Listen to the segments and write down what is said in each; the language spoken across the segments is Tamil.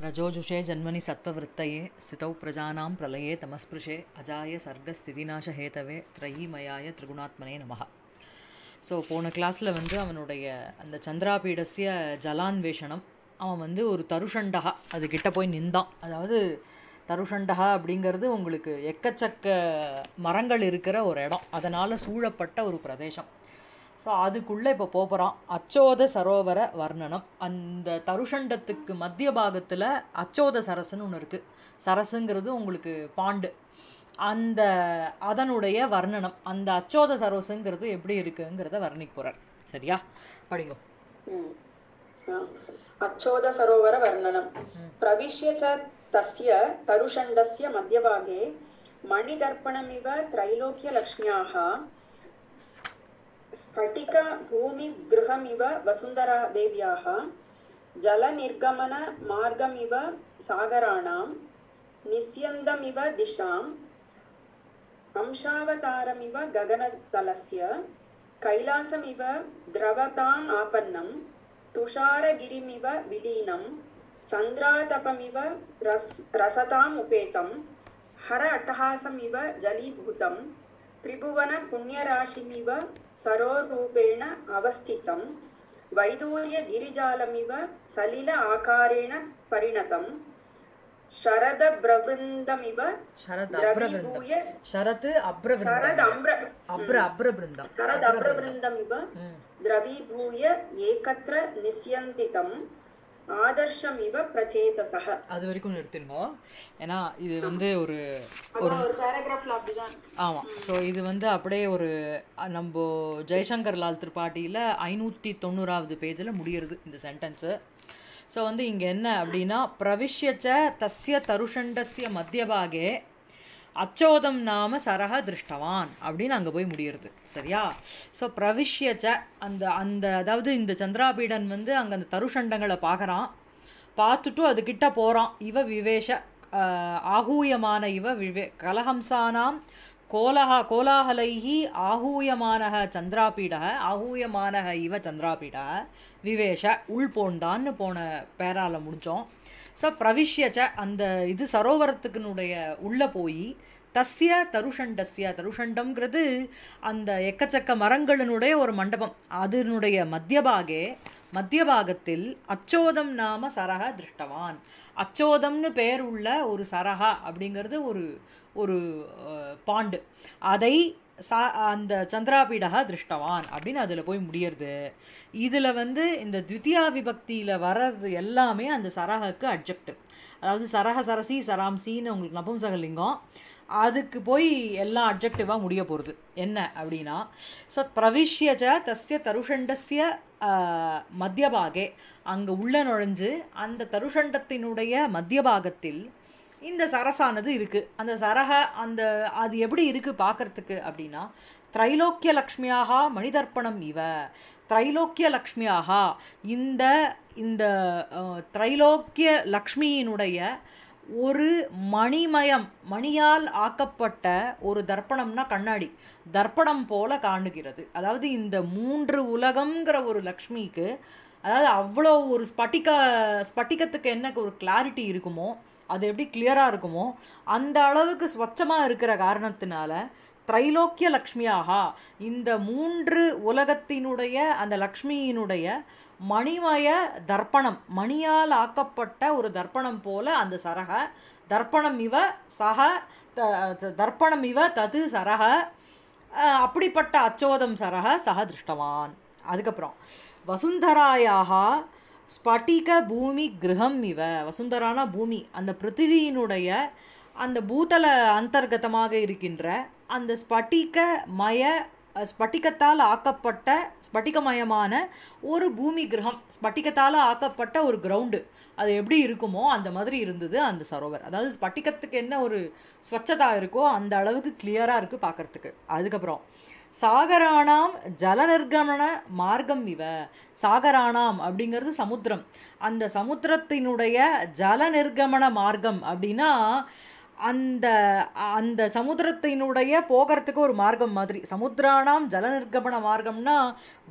रजोजुषे जन्मनि सत्त्ववृत्तये स्थितौ प्रजानां प्रलये तमस्पृशे अजाय सर्गस्थितिनाशहेतवे त्रयीमयाय त्रिगुणात्मने நமஹ ஸோ போன கிளாஸில் வந்து அவனுடைய அந்த சந்திராபீடஸ்ய ஜலான்வேஷனம் அவன் வந்து ஒரு தருஷண்டகா அது கிட்ட போய் நின்றான் அதாவது தருஷண்டகா அப்படிங்கிறது உங்களுக்கு எக்கச்சக்க மரங்கள் இருக்கிற ஒரு இடம் அதனால் சூழப்பட்ட ஒரு பிரதேசம் ஸோ அதுக்குள்ளே இப்போ போகிறோம் அச்சோத சரோவர வர்ணனம். அந்த தருஷண்டத்துக்கு மத்திய பாகத்தில் அச்சோத சரசுன்னு ஒன்று இருக்குது சரசுங்கிறது உங்களுக்கு பாண்டு. அந்த அதனுடைய வர்ணனம் அந்த அச்சோத சரோசுங்கிறது எப்படி இருக்குங்கிறத வர்ணிக்க போகிறார் சரியா? படிங்க. அச்சோத சரோவர வர்ணனம். பிரவிஷ்ய ச தஸ்ய தருஷண்டஸ்ய மத்தியபாகே மணிதர்ப்பணமிவ திரைலோக்கிய லக்ஷ்மியாக स्फटिकभूमिगृहमिव वसुन्धरादेव्याः जलनिर्गमनमार्गमिव सागराणां निस्यन्दमिव दिशाम् अंशावतारमिव गगनतलस्य कैलासमिव द्रवताम् आपन्नं तुषारगिरिमिव विलीनं चन्द्रातपमिव रस् रसताम् उपेतं हर अट्टहासमिव जलीभूतं त्रिभुवनपुण्यराशिमिव सरोरूपेण अवस्थितं वैदूर्यगिरिजालमिव सलिल आकारेण परिणतं शरद प्रवृन्दमिव द्रवीभूय शरद अब्रवृन्दमिव द्रवीभूय एकत्र निस्यन्तितं ஆதர்ஷம் இவ பிரச்சேதசக அது வரைக்கும் நிறுத்திடுங்க ஏன்னா இது வந்து ஒரு ஒரு ஆமாம் ஸோ இது வந்து அப்படியே ஒரு நம்ம ஜெய்சங்கர் லால் திரிபாட்டியில் ஐநூற்றி தொண்ணூறாவது பேஜில் முடியறது இந்த சென்டென்ஸு ஸோ வந்து இங்கே என்ன அப்படின்னா பிரவிஷ்யச்ச தஸ்ய தருஷண்டஸ்ய மத்தியபாகே அச்சோதம் நாம சரக திருஷ்டவான் அப்படின்னு அங்கே போய் முடியுறது சரியா? ஸோ பிரவிஷ்யச்ச அந்த அந்த அதாவது இந்த சந்திராபீடன் வந்து அங்கே அந்த தருஷண்டங்களை பார்க்குறான். பார்த்துட்டு அதுக்கிட்ட போகிறான் இவ விவேஷ ஆகூயமான இவ விவே கலஹம்சானாம் கோலஹ கோலாகலைः ஆகூயமான சந்திராபீடः ஆகூயமான இவ சந்திராபீடः விவேஷ உள் போண்டான்னு போன பேரால முடித்தோம் ஸோ பிரவிஷ்யச்ச அந்த இது சரோவரத்துக்குனுடைய உள்ளே போய் தஸ்ய தருஷண்டஸ்ய தருஷண்டம்ங்கிறது அந்த எக்கச்சக்க மரங்களினுடைய ஒரு மண்டபம். அதனுடைய மத்தியபாகே மத்தியபாகத்தில் அச்சோதம் நாம சரக திருஷ்டவான். அச்சோதம்னு பெயர் உள்ள ஒரு சரகா அப்படிங்கிறது ஒரு ஒரு பாண்டு. அதை சா அந்த சந்திராபீடகா திருஷ்டவான் அப்படின்னு அதில் போய் முடியறது. இதில் வந்து இந்த த்விதியா விபக்தியில் வர்றது எல்லாமே அந்த சரகக்கு அட்ஜெக்டிவ் அதாவது சரக சரசி சராம்சின்னு உங்களுக்கு நபும்சகலிங்கம். அதுக்கு போய் எல்லாம் அப்ஜெக்டிவாக முடிய போகிறது என்ன அப்படின்னா ஸோ பிரவிஷ்யஜ தஸ்ய தருஷண்டஸ்ய மத்தியபாகே. அங்கே உள்ள நுழைஞ்சு அந்த தருஷண்டத்தினுடைய மத்தியபாகத்தில் இந்த சரசானது இருக்குது அந்த சரக அந்த அது எப்படி இருக்குது பார்க்கறதுக்கு அப்படின்னா திரைலோக்கிய லக்ஷ்மியாக மணிதர்ப்பணம் இவ. திரைலோக்கிய லக்ஷ்மியாக இந்த இந்த திரைலோக்கிய லக்ஷ்மியினுடைய ஒரு மணிமயம் மணியால் ஆக்கப்பட்ட ஒரு தர்ப்பணம்னா கண்ணாடி. தர்ப்பணம் போல காணுகிறது. அதாவது இந்த மூன்று உலகம்ங்கிற ஒரு லக்ஷ்மிக்கு அதாவது அவ்வளோ ஒரு ஸ்பட்டிக ஸ்பட்டிகத்துக்கு என்ன ஒரு கிளாரிட்டி இருக்குமோ அது எப்படி கிளியராக இருக்குமோ அந்த அளவுக்கு ஸ்வச்சமாக இருக்கிற காரணத்தினால திரைலோக்கிய லக்ஷ்மியாகா இந்த மூன்று உலகத்தினுடைய அந்த லக்ஷ்மியினுடைய மணிமய தர்ப்பணம் மணியால் ஆக்கப்பட்ட ஒரு தர்ப்பணம் போல அந்த சரக தர்ப்பணம் இவ சக த- தர்ப்பணம் இவ தது சரக அப்படிப்பட்ட அச்சோதம் சரக சக திருஷ்டவான். அதுக்கப்புறம் வசுந்தராயாக ஸ்பட்டிக பூமி கிரகம் இவ வசுந்தரான பூமி. அந்த பிருத்திவியினுடைய அந்த பூதல அந்தர்கதமாக இருக்கின்ற அந்த ஸ்பட்டிக மய ஸ்பட்டிகத்தால் ஆக்கப்பட்ட ஸ்பட்டிகமயமான ஒரு பூமி கிரகம் ஸ்பட்டிகத்தால் ஆக்கப்பட்ட ஒரு கிரவுண்டு. அது எப்படி இருக்குமோ அந்த மாதிரி இருந்தது அந்த சரோவர். அதாவது ஸ்பட்டிகத்துக்கு என்ன ஒரு ஸ்வச்சதா இருக்கோ அந்த அளவுக்கு கிளியராக இருக்குது பார்க்கறதுக்கு அதுக்கப்புறம் சாகராணாம் ஜலநிர்கமன மார்க்கம் இவ. சாகராணாம் அப்படிங்கிறது சமுத்திரம். அந்த சமுத்திரத்தினுடைய ஜலநிர்கமன மார்க்கம் அப்படின்னா அந்த அந்த சமுத்திரத்தினுடைய போகிறதுக்கு ஒரு மார்க்கம் மாதிரி. சமுத்திரானாம் ஜலநிர்கமன மார்க்கம்னா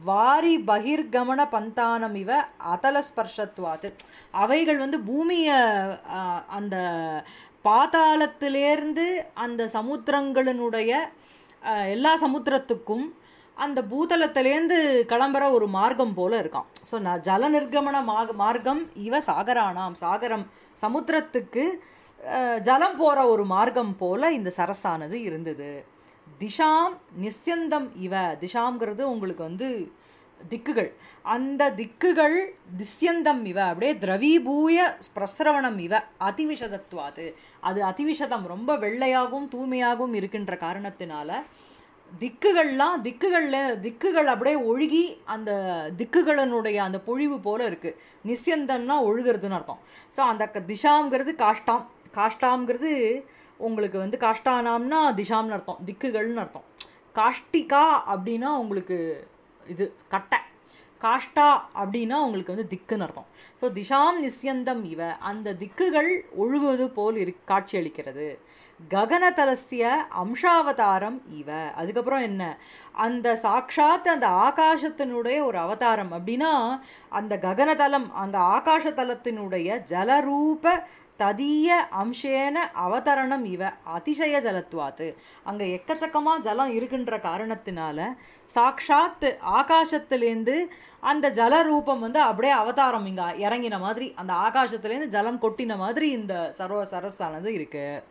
வாரி பகிர்கமன பந்தானம் இவ அதல ஸ்பர்ஷத்துவாது. அவைகள் வந்து பூமியை அந்த பாதாளத்திலேருந்து அந்த சமுத்திரங்களினுடைய எல்லா சமுத்திரத்துக்கும் அந்த பூதளத்திலேருந்து கிளம்புற ஒரு மார்க்கம் போல இருக்கான் ஸோ நான் ஜல நிர்கமன மாக மார்க்கம் இவ சாகரானாம். சாகரம் சமுத்திரத்துக்கு ஜலம் போகிற ஒரு மார்க்கம் போல இந்த சரஸானது இருந்தது. திஷாம் நிஸ்யந்தம் இவ. திஷாம்ங்கிறது உங்களுக்கு வந்து திக்குகள். அந்த திக்குகள் திஸ்யந்தம் இவ. அப்படியே திரவீபூய பிரசிரவணம் இவ. அதிவிஷதத்வாது அது அதிவிஷதம் ரொம்ப வெள்ளையாகவும் தூய்மையாகவும் இருக்கின்ற காரணத்தினால திக்குகள்லாம் திக்குகளில் திக்குகள் அப்படியே ஒழுகி அந்த திக்குகளினுடைய அந்த பொழிவு போல இருக்குது நிஸ்யந்தம்னா ஒழுகிறதுன்னு அர்த்தம். ஸோ அந்த திஷாங்கிறது திஷாம்ங்கிறது காஷ்டாம். காஷ்டாம்ங்கிறது உங்களுக்கு வந்து காஷ்டானாம்னா திஷாம்னு அர்த்தம். திக்குகள்னு அர்த்தம். காஷ்டிகா அப்படின்னா உங்களுக்கு இது கட்டை. காஷ்டா அப்படின்னா உங்களுக்கு வந்து திக்குன்னு அர்த்தம். ஸோ திஷாம் நிஸ்யந்தம் இவ. அந்த திக்குகள் ஒழுகுவது போல் இரு காட்சியளிக்கிறது. ககனதலசிய அம்சாவதாரம் இவ. அதுக்கப்புறம் என்ன? அந்த சாக்ஷாத் அந்த ஆகாசத்தினுடைய ஒரு அவதாரம். அப்படின்னா அந்த ககனதலம் அந்த ஆகாசதலத்தினுடைய ஜலரூப ததிய அம்சேன அவதரணம் இவ அதிசய ஜலத்வாத்து. அங்கே எக்கச்சக்கமாக ஜலம் இருக்குன்ற காரணத்தினால சாக்ஷாத் ஆகாசத்துலேருந்து அந்த ஜல ரூபம் வந்து அப்படியே அவதாரம் இங்கே இறங்கின மாதிரி அந்த ஆகாசத்துலேருந்து ஜலம் கொட்டின மாதிரி இந்த சர்வ சரஸானது இருக்குது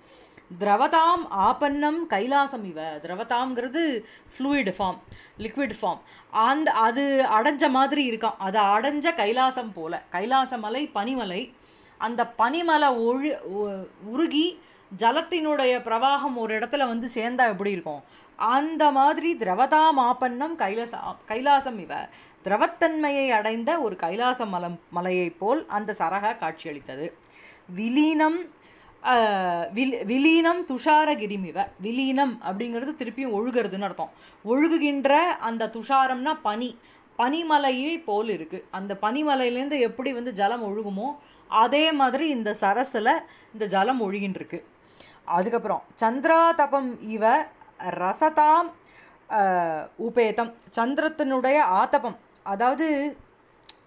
திரவதாம் ஆபன்னம் கைலாசம் இவ. திரவதாம்ங்கிறது ஃப்ளூயிட் ஃபார்ம் லிக்விட் ஃபார்ம் அந்த அது அடைஞ்ச மாதிரி இருக்கான் அது அடைஞ்ச கைலாசம் போல. கைலாச மலை பனிமலை அந்த பனிமலை ஒழு உ- உருகி ஜலத்தினுடைய பிரவாகம் ஒரு இடத்துல வந்து சேர்ந்தா எப்படி இருக்கும்? அந்த மாதிரி திரவதா மாப்பன்னம் கைலாச கைலாசம் இவ. திரவத்தன்மையை அடைந்த ஒரு கைலாச மலம் மலையைப் போல் அந்த சரக காட்சியளித்தது. விலீனம் வில் விலீனம் துஷாரகிரிமிவ விலீனம் அப்படிங்கிறது திருப்பியும் ஒழுகிறதுன்னு அர்த்தம். ஒழுகுகின்ற அந்த துஷாரம்னா பனி. பனிமலையே போல் இருக்குது அந்த பனிமலையிலேருந்து எப்படி வந்து ஜலம் ஒழுகுமோ அதே மாதிரி இந்த சரஸில் இந்த ஜலம் ஒழுகின்றிருக்கு. அதுக்கப்புறம் சந்திராதபம் இவ ரசதாம் உபேதம். சந்திரத்தினுடைய ஆத்தபம் அதாவது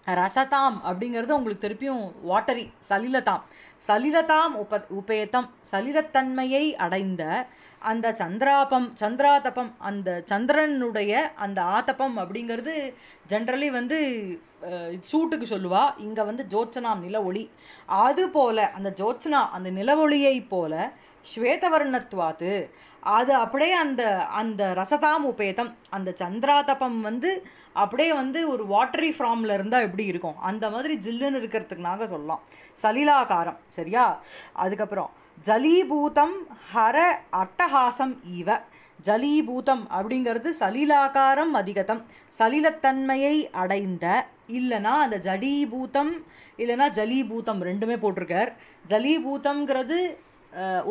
ரசதாம் அப்படிங்கிறது உங்களுக்கு திருப்பியும் வாட்டரி சலிலதாம். சலிலதாம் உப உபேதம் சலிலத்தன்மையை அடைந்த அந்த சந்திராபம் சந்திராதபம் அந்த சந்திரனுடைய அந்த ஆத்தபம் அப்படிங்கிறது ஜென்ரலி வந்து சூட்டுக்கு சொல்லுவா. இங்கே வந்து ஜோத்சனாம் நில ஒளி அதுபோல அந்த ஜோத்சனா அந்த நிலவொளியை போல ஸ்வேதவர்ணத்வாத்து அது அப்படியே அந்த அந்த ரசதாம் உபேதம் அந்த சந்திராதபம் வந்து அப்படியே வந்து ஒரு வாட்டரி ஃபார்மில் இருந்தால் எப்படி இருக்கும்? அந்த மாதிரி ஜில்லுன்னு இருக்கிறதுக்குனாக சொல்லலாம். சலிலாகாரம் சரியா? அதுக்கப்புறம் ஜலீபூதம் ஹர அட்டஹாசம் ஈவ. ஜலீபூதம் அப்படிங்கிறது சலிலாகாரம் அதிகதம். சலிலத்தன்மையை அடைந்த இல்லைனா அந்த ஜடீபூதம் இல்லைனா ஜலீபூதம் ரெண்டுமே போட்டிருக்கார். ஜலீபூதம்ங்கிறது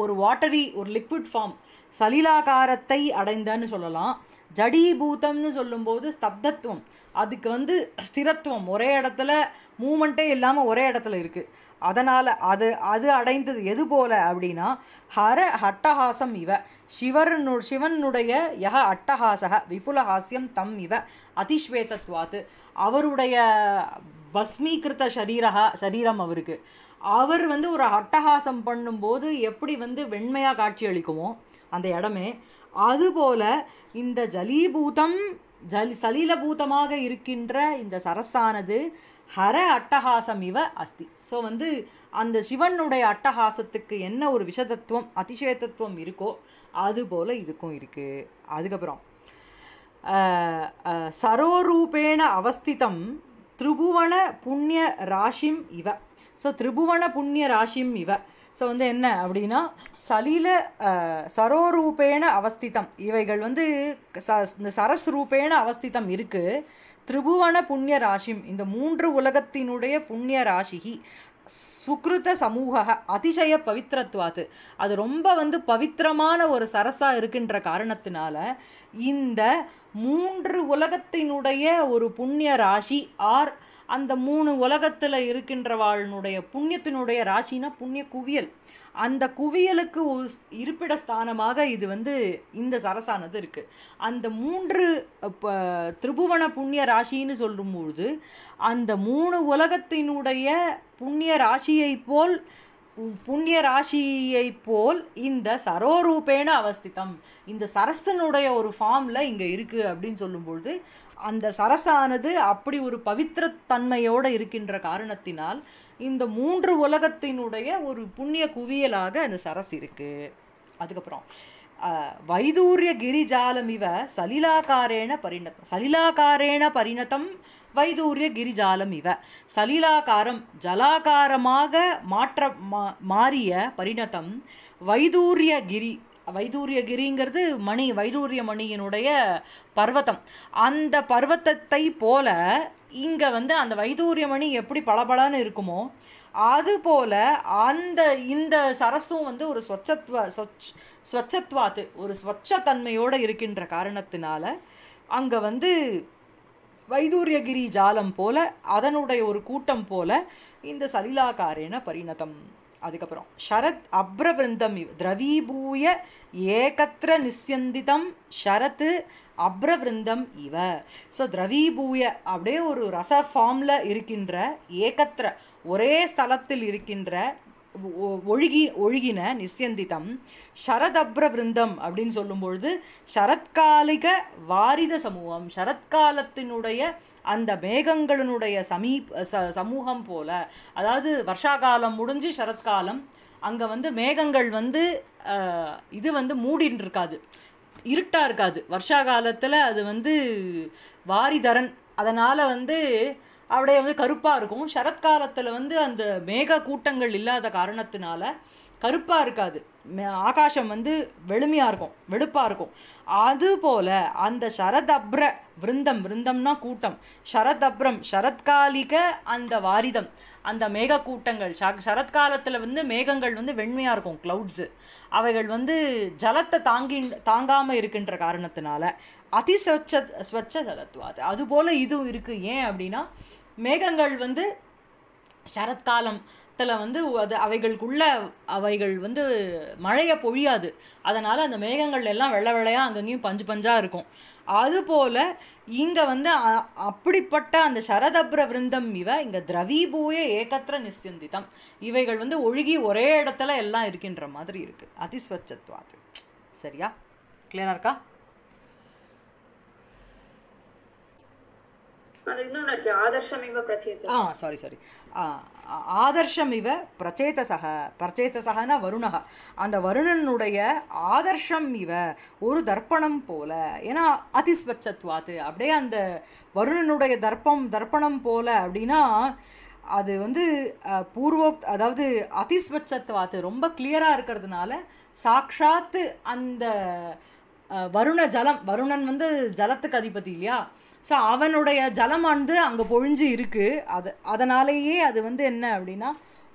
ஒரு வாட்டரி ஒரு லிக்விட் ஃபார்ம் சலிலாகாரத்தை அடைந்தன்னு சொல்லலாம். ஜடீபூதம்னு சொல்லும்போது ஸ்தப்தத்துவம். அதுக்கு வந்து ஸ்திரத்துவம். ஒரே இடத்துல மூமெண்ட்டே இல்லாமல் ஒரே இடத்துல இருக்குது அதனால் அது அது அடைந்தது எது போல அப்படின்னா ஹர அட்டஹாசம் இவ. சிவரனு சிவனுடைய யக அட்டஹாசக விபுலஹாஸ்யம் தம் இவ. அதிஸ்வேதத்வாத்து அவருடைய பஸ்மீகிருத ஷரீரகா சரீரம் அவருக்கு. அவர் வந்து ஒரு அட்டகாசம் பண்ணும்போது எப்படி வந்து வெண்மையாக காட்சி அளிக்குமோ அந்த இடமே. அதுபோல இந்த ஜலீபூதம் ஜலி சலீலபூதமாக இருக்கின்ற இந்த சரஸானது ஹர அட்டகாசம் இவ அஸ்தி. ஸோ வந்து அந்த சிவனுடைய அட்டகாசத்துக்கு என்ன ஒரு விஷதத்துவம் அதிசயத்தத்துவம் இருக்கோ அது போல இதுக்கும் இருக்குது அதுக்கப்புறம் சரோரூபேண அவஸ்திதம் திரிபுவன புண்ணிய ராசிம் இவ. ஸோ திரிபுவன புண்ணிய ராசிம் இவ. ஸோ வந்து என்ன அப்படின்னா சலில சரோரூபேண அவஸ்திதம். இவைகள் வந்து ச இந்த சரஸ் ரூபேண அவஸ்திதம் இருக்குது திரிபுவன புண்ணிய ராசிம் இந்த மூன்று உலகத்தினுடைய புண்ணிய ராசிகி சுக்ருத சமூக அதிசய பவித்ரத்வாத்து அது ரொம்ப வந்து பவித்திரமான ஒரு சரசாக இருக்கின்ற காரணத்தினால இந்த மூன்று உலகத்தினுடைய ஒரு புண்ணிய ராசி ஆர் அந்த மூணு உலகத்தில் இருக்கின்றவாளுடைய புண்ணியத்தினுடைய ராசினா புண்ணிய குவியல். அந்த குவியலுக்கு இருப்பிட ஸ்தானமாக இது வந்து இந்த சரசானது இருக்குது அந்த மூன்று இப்போ திரிபுவன புண்ணிய ராசின்னு சொல்லும்பொழுது அந்த மூணு உலகத்தினுடைய புண்ணிய ராசியை போல் புண்ணிய ராசியை போல் இந்த சரோரூபேன அவஸ்திதம். இந்த சரசனுடைய ஒரு ஃபார்மில் இங்கே இருக்குது அப்படின்னு சொல்லும்பொழுது அந்த சரசானது அப்படி ஒரு பவித்திரத்தன்மையோடு இருக்கின்ற காரணத்தினால் இந்த மூன்று உலகத்தினுடைய ஒரு புண்ணிய குவியலாக அந்த சரஸ் இருக்குது அதுக்கப்புறம் வைதூரிய கிரிஜாலம் இவ சலிலாகாரேண பரிணத்தம் சலிலாகாரேண பரிணதம் வைதூரிய கிரிஜாலம் இவ. சலிலாகாரம் ஜலாகாரமாக மாற்ற மா- மாறிய பரிணதம் வைதூரிய கிரி வைதூரிய கிரிங்கிறது மணி வைதூரிய மணியினுடைய பர்வத்தம் அந்த பர்வத்தத்தை போல இங்கே வந்து அந்த வைதூரிய மணி எப்படி பளபளன்னு இருக்குமோ அதுபோல அந்த இந்த சரசும் வந்து ஒரு ஸ்வச்சத்வ ஸ்வச் ஸ்வச்சத்வாத்து ஒரு ஸ்வச்சத்தன்மையோடு இருக்கின்ற காரணத்தினால அங்கே வந்து வைதூரியகிரி ஜாலம் போல அதனுடைய ஒரு கூட்டம் போல இந்த சலிலாக்காரேன பரிணதம். அதுக்கப்புறம் ஷரத் அப்ரவிருந்தம் இவ் திரவீபூய ஏகத்திர நிஸ்யந்திதம் ஷரத்து அப்ரவிருந்தம் இவ. ஸோ திரவீபூய அப்படியே ஒரு ரச ஃபார்மில் இருக்கின்ற ஏகத்திர ஒரே ஸ்தலத்தில் இருக்கின்ற ஒழுகி ஒழுகின நிஸ்யந்திதம் சரதப்ர விருந்தம் அப்படின்னு சொல்லும்பொழுது சரத்காலிக வாரித சமூகம் சரத்காலத்தினுடைய அந்த மேகங்களினுடைய சமீப் ச சமூகம் போல. அதாவது வருஷாகாலம் முடிஞ்சு சரத்காலம் அங்கே வந்து மேகங்கள் வந்து இது வந்து மூடின்னு இருக்காது இருட்டாக இருக்காது. வருஷா காலத்தில் அது வந்து வாரிதரன். அதனால் வந்து அப்படியே வந்து கருப்பாக இருக்கும். சரத்காலத்தில் வந்து அந்த மேக கூட்டங்கள் இல்லாத காரணத்தினால கருப்பாக இருக்காது. ஆகாசம் வந்து வெளுமையாக இருக்கும் வெளுப்பாக இருக்கும். அதுபோல் அந்த சரதப்ர விருந்தம் விருந்தம்னா கூட்டம். சரதப்ரம் சரத்காலிக அந்த வாரிதம் அந்த மேக கூட்டங்கள். சரத்காலத்தில் வந்து மேகங்கள் வந்து வெண்மையாக இருக்கும் க்ளவுட்ஸு அவைகள் வந்து ஜலத்தை தாங்கி தாங்காமல் இருக்கின்ற காரணத்தினால. அதிஸ்வச்ச ஸ்வச்ச ஜலத்துவாது அதுபோல் இதுவும் இருக்குது ஏன் அப்படின்னா மேகங்கள் வந்து சரத்காலத்தில் வந்து அது அவைகளுக்குள்ள அவைகள் வந்து மழையை பொழியாது. அதனால் அந்த மேகங்கள் எல்லாம் வெள்ளை வெள்ளையாக அங்கங்கேயும் பஞ்சு பஞ்சாக இருக்கும். அதுபோல் இங்கே வந்து அப்படிப்பட்ட அந்த சரதப்ர விருந்தம் இவ இங்கே திரவீபூய ஏகத்திர நிஸ்யந்திதம். இவைகள் வந்து ஒழுகி ஒரே இடத்துல எல்லாம் இருக்கின்ற மாதிரி இருக்குது அதிஸ்வச்சத்வாது சரியா? கிளியராக இருக்கா அது இன்னொன்னு இருக்கு ஆதர்ஷம் இவ பிரச்சேத ஆ சாரி சாரி ஆதர்ஷம் ஆதர்ஷமிவ பிரச்சேதசக பிரச்சேதசகன வருணக. அந்த வருணனுடைய ஆதர்ஷம் இவ ஒரு தர்ப்பணம் போல ஏன்னா அதிஸ்வச்சத்வாத்து அப்படியே அந்த வருணனுடைய தர்ப்பம் தர்ப்பணம் போல அப்படின்னா அது வந்து பூர்வோக் அதாவது அதிஸ்வச்சத்வாத்து ரொம்ப கிளியராக இருக்கிறதுனால சாக்ஷாத்து அந்த வருண ஜலம் வருணன் வந்து ஜலத்துக்கு அதிபதி இல்லையா? ஸோ அவனுடைய ஜலம் வந்து அங்கே பொழிஞ்சு இருக்குது அது அதனாலேயே அது வந்து என்ன அப்படின்னா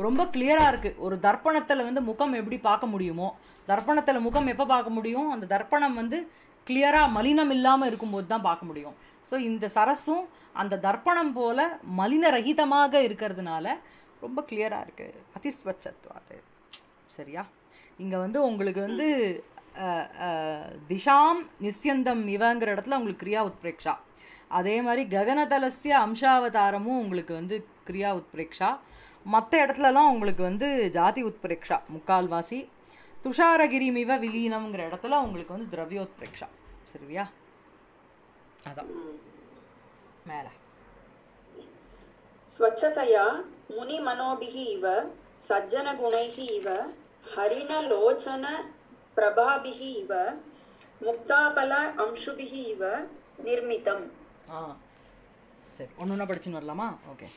ரொம்ப கிளியராக இருக்குது ஒரு தர்ப்பணத்தில் வந்து முகம் எப்படி பார்க்க முடியுமோ தர்ப்பணத்தில் முகம் எப்போ பார்க்க முடியும்? அந்த தர்ப்பணம் வந்து கிளியராக மலினம் இல்லாமல் இருக்கும்போது தான் பார்க்க முடியும். ஸோ இந்த சரஸும் அந்த தர்ப்பணம் போல மலின ரகிதமாக இருக்கிறதுனால ரொம்ப கிளியராக இருக்குது அதிஸ்வச்சத்வாது சரியா? இங்கே வந்து உங்களுக்கு வந்து திஷாம் நிஸ்யந்தம் இவங்கிற இடத்துல உங்களுக்கு கிரியா உத்பிரேக்ஷா. அதே மாதிரி ககனதலசிய அம்சாவதாரமும் உங்களுக்கு வந்து கிரியா உத்பிரேக்ஷா. மற்ற இடத்துலலாம் உங்களுக்கு வந்து ஜாதி உத்பிரேக்ஷா முக்கால்வாசி. துஷாரகிரிமிவ விலீனம்ங்கிற இடத்துல உங்களுக்கு வந்து திரவியோத்பிரேக்ஷா. சரிவியா அதான். மேலே. ஸ்வச்சதையா முனி மனோபிகி இவ சஜ்ஜன குணைகி இவ ஹரிண லோச்சன பிரபாபிகி இவ முக்தாபல அம்சுபிகி இவ நிர்மிதம். ஆ. சரி ஒன்று ஒன்றா படிச்சுன்னு வரலாமா? ஓகே.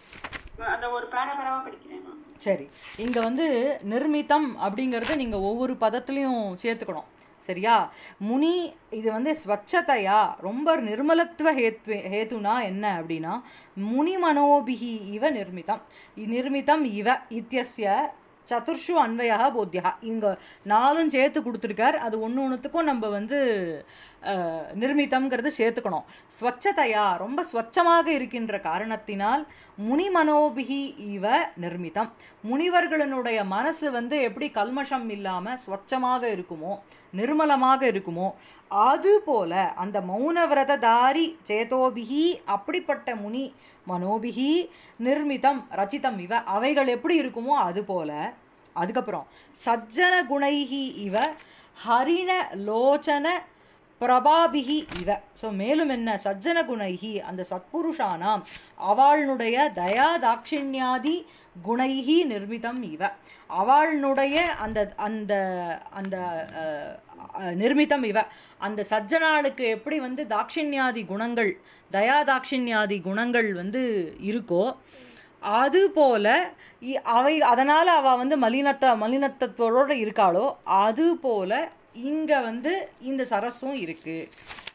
அந்த ஒரு பேராகிராஃபாக படிக்கிறேன் சரி இங்கே வந்து நிர்மிதம் அப்படிங்கிறத நீங்கள் ஒவ்வொரு பதத்துலேயும் சேர்த்துக்கணும். சரியா? முனி இது வந்து ஸ்வச்சதையா ரொம்ப நிர்மலத்துவ ஹேத்வே ஹேத்துனா என்ன அப்படின்னா முனி மனோபிஹி இவ நிர்மிதம். நிர்மிதம் இவ இத்தியஸ்ய சதுர்ஷு அன்வயா போத்தியா இங்கே நாலும் சேர்த்து கொடுத்துருக்கார். அது ஒன்று ஒன்றுத்துக்கும் நம்ம வந்து நிர்மித்தம்ங்கிறது சேர்த்துக்கணும். ஸ்வச்சதையா ரொம்ப ஸ்வச்சமாக இருக்கின்ற காரணத்தினால் முனிமனோபிகி இவ நிர்மிதம். முனிவர்களினுடைய மனசு வந்து எப்படி கல்மஷம் இல்லாமல் ஸ்வச்சமாக இருக்குமோ நிர்மலமாக இருக்குமோ? அது போல அந்த மௌனவிரததாரி சேதோபிகி அப்படிப்பட்ட முனி மனோபிகி நிர்மிதம் ரச்சிதம் இவ அவைகள் எப்படி இருக்குமோ அது போல அதுக்கப்புறம் சஜ்ஜன குணைகி இவ ஹரிண லோச்சன பிரபாபிகி இவ. ஸோ மேலும் என்ன? சஜ்ஜன குணைகி அந்த சத்புருஷானாம் அவளுடைய தயா தாட்சிணியாதி குணைகி நிர்மிதம் இவ. அவளுடைய அந்த அந்த அந்த நிர்மித்தம் நிர்மிதம் இவ. அந்த சஜ்ஜனாளுக்கு எப்படி வந்து தாட்சிண்யாதி குணங்கள் தயா தாட்சிண்யாதி குணங்கள் வந்து இருக்கோ அதுபோல இ- அவை அதனால் அவள் வந்து மலினத்த மலினத்தோடு இருக்காளோ அது போல வந்து இந்த சரஸும் இருக்குது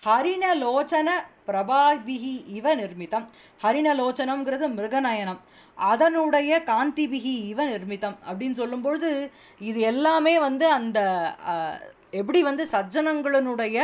ஹரிணலோச்சன பிரபாபிகி இவ நிர்மிதம். ஹரிணலோச்சனம்ங்கிறது மிருகநயனம். அதனுடைய காந்திபிகி இவ நிர்மிதம் அப்படின்னு சொல்லும்பொழுது இது எல்லாமே வந்து அந்த எப்படி வந்து சஜ்ஜனங்களினுடைய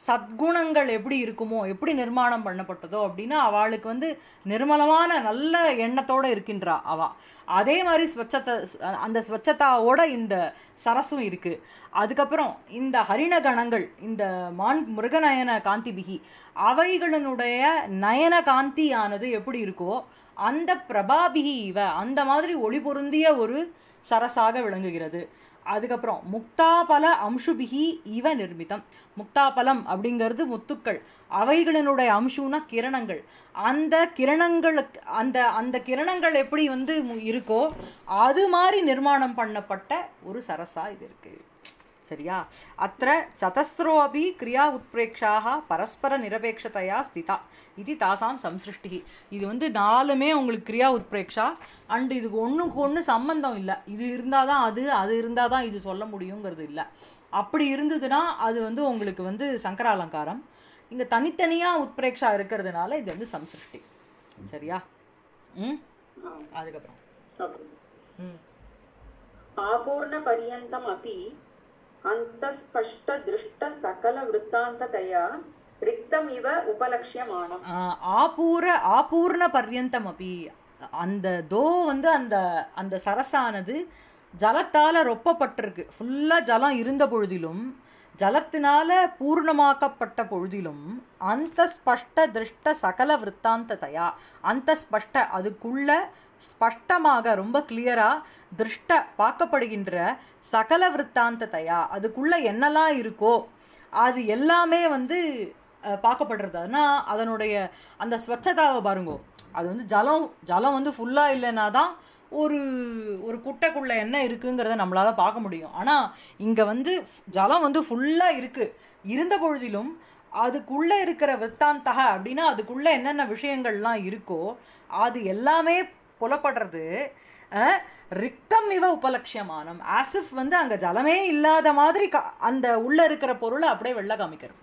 சத்குணங்கள் எப்படி இருக்குமோ எப்படி நிர்மாணம் பண்ணப்பட்டதோ அப்படின்னா அவளுக்கு வந்து நிர்மலமான நல்ல எண்ணத்தோடு இருக்கின்றா அவ. அதே மாதிரி ஸ்வச்சத்தை அந்த ஸ்வச்சதாவோட இந்த சரசும் இருக்குது அதுக்கப்புறம் இந்த ஹரிண கணங்கள் இந்த மான் மிருகநயன காந்திபிகி அவைகளினுடைய நயன காந்தியானது எப்படி இருக்கோ அந்த பிரபாபிகி இவ அந்த மாதிரி ஒளி பொருந்திய ஒரு சரசாக விளங்குகிறது. அதுக்கப்புறம் முக்தாபல அம்சுபிகி இவ நிர்மிதம். முக்தாபலம் அப்படிங்கிறது முத்துக்கள். அவைகளினுடைய அம்சுனா கிரணங்கள். அந்த கிரணங்களுக்கு அந்த அந்த கிரணங்கள் எப்படி வந்து இருக்கோ அது மாதிரி நிர்மாணம் பண்ணப்பட்ட ஒரு சரசா இது இருக்குது சரியா? அத்த சதஸ்ரோபி கிரியா உத்பிரேக்ஷாக பரஸ்பர நிரபேட்சதையா ஸ்திதா. இது தாசாம் சம்சிருஷ்டி இது வந்து நாலுமே உங்களுக்கு கிரியா உத்பிரேக்ஷா அண்ட் இதுக்கு ஒன்றுக்கு ஒன்று சம்பந்தம் இல்லை. இது இருந்தால் தான் அது அது இருந்தால் தான் இது சொல்ல முடியுங்கிறது இல்லை. அப்படி இருந்ததுன்னா அது வந்து உங்களுக்கு வந்து சங்கராலங்காரம். இங்கே தனித்தனியாக உத்பிரேக்ஷா இருக்கிறதுனால இது வந்து சம்சிருஷ்டி சரியா? ம்? அதுக்கப்புறம். ம். ஆபூர்ண பரியந்தம் அப்படி उपलक्ष्यमाणम् ஆ, ஆபூர ஆபூர்ண பர்யந்தம் அப்படி அந்த தோ வந்து அந்த அந்த சரசானது ஜலத்தால் ரொப்பப்பட்டிருக்கு ஃபுல்லாக ஜலம் இருந்த பொழுதிலும் ஜலத்தினால பூர்ணமாக்கப்பட்ட பொழுதிலும் அந்த ஸ்பஷ்ட திருஷ்ட சகல விற்த்தாந்ததையா அந்த ஸ்பஷ்ட அதுக்குள்ள ஸ்பஷ்டமாக ரொம்ப கிளியரா திருஷ்ட பார்க்கப்படுகின்ற சகல விற்த்தாந்தத்தையா அதுக்குள்ளே என்னெல்லாம் இருக்கோ அது எல்லாமே வந்து பார்க்கப்படுறதுனா அதனுடைய அந்த ஸ்வச்சதாவை பாருங்கோ அது வந்து ஜலம் ஜலம் வந்து ஃபுல்லாக இல்லைன்னா தான் ஒரு ஒரு குட்டைக்குள்ளே என்ன இருக்குங்கிறத நம்மளால் பார்க்க முடியும். ஆனால் இங்கே வந்து ஜலம் வந்து ஃபுல்லாக இருக்குது இருந்த பொழுதிலும் அதுக்குள்ளே இருக்கிற விற்த்தாந்தக அப்படின்னா அதுக்குள்ளே என்னென்ன விஷயங்கள்லாம் இருக்கோ அது எல்லாமே புலப்படுறது. ரிக்தம் இவ உபலட்சியமானம் ஆசிஃப் வந்து அங்கே ஜலமே இல்லாத மாதிரி க அந்த உள்ளே இருக்கிற பொருளை அப்படியே வெளில காமிக்கிறது.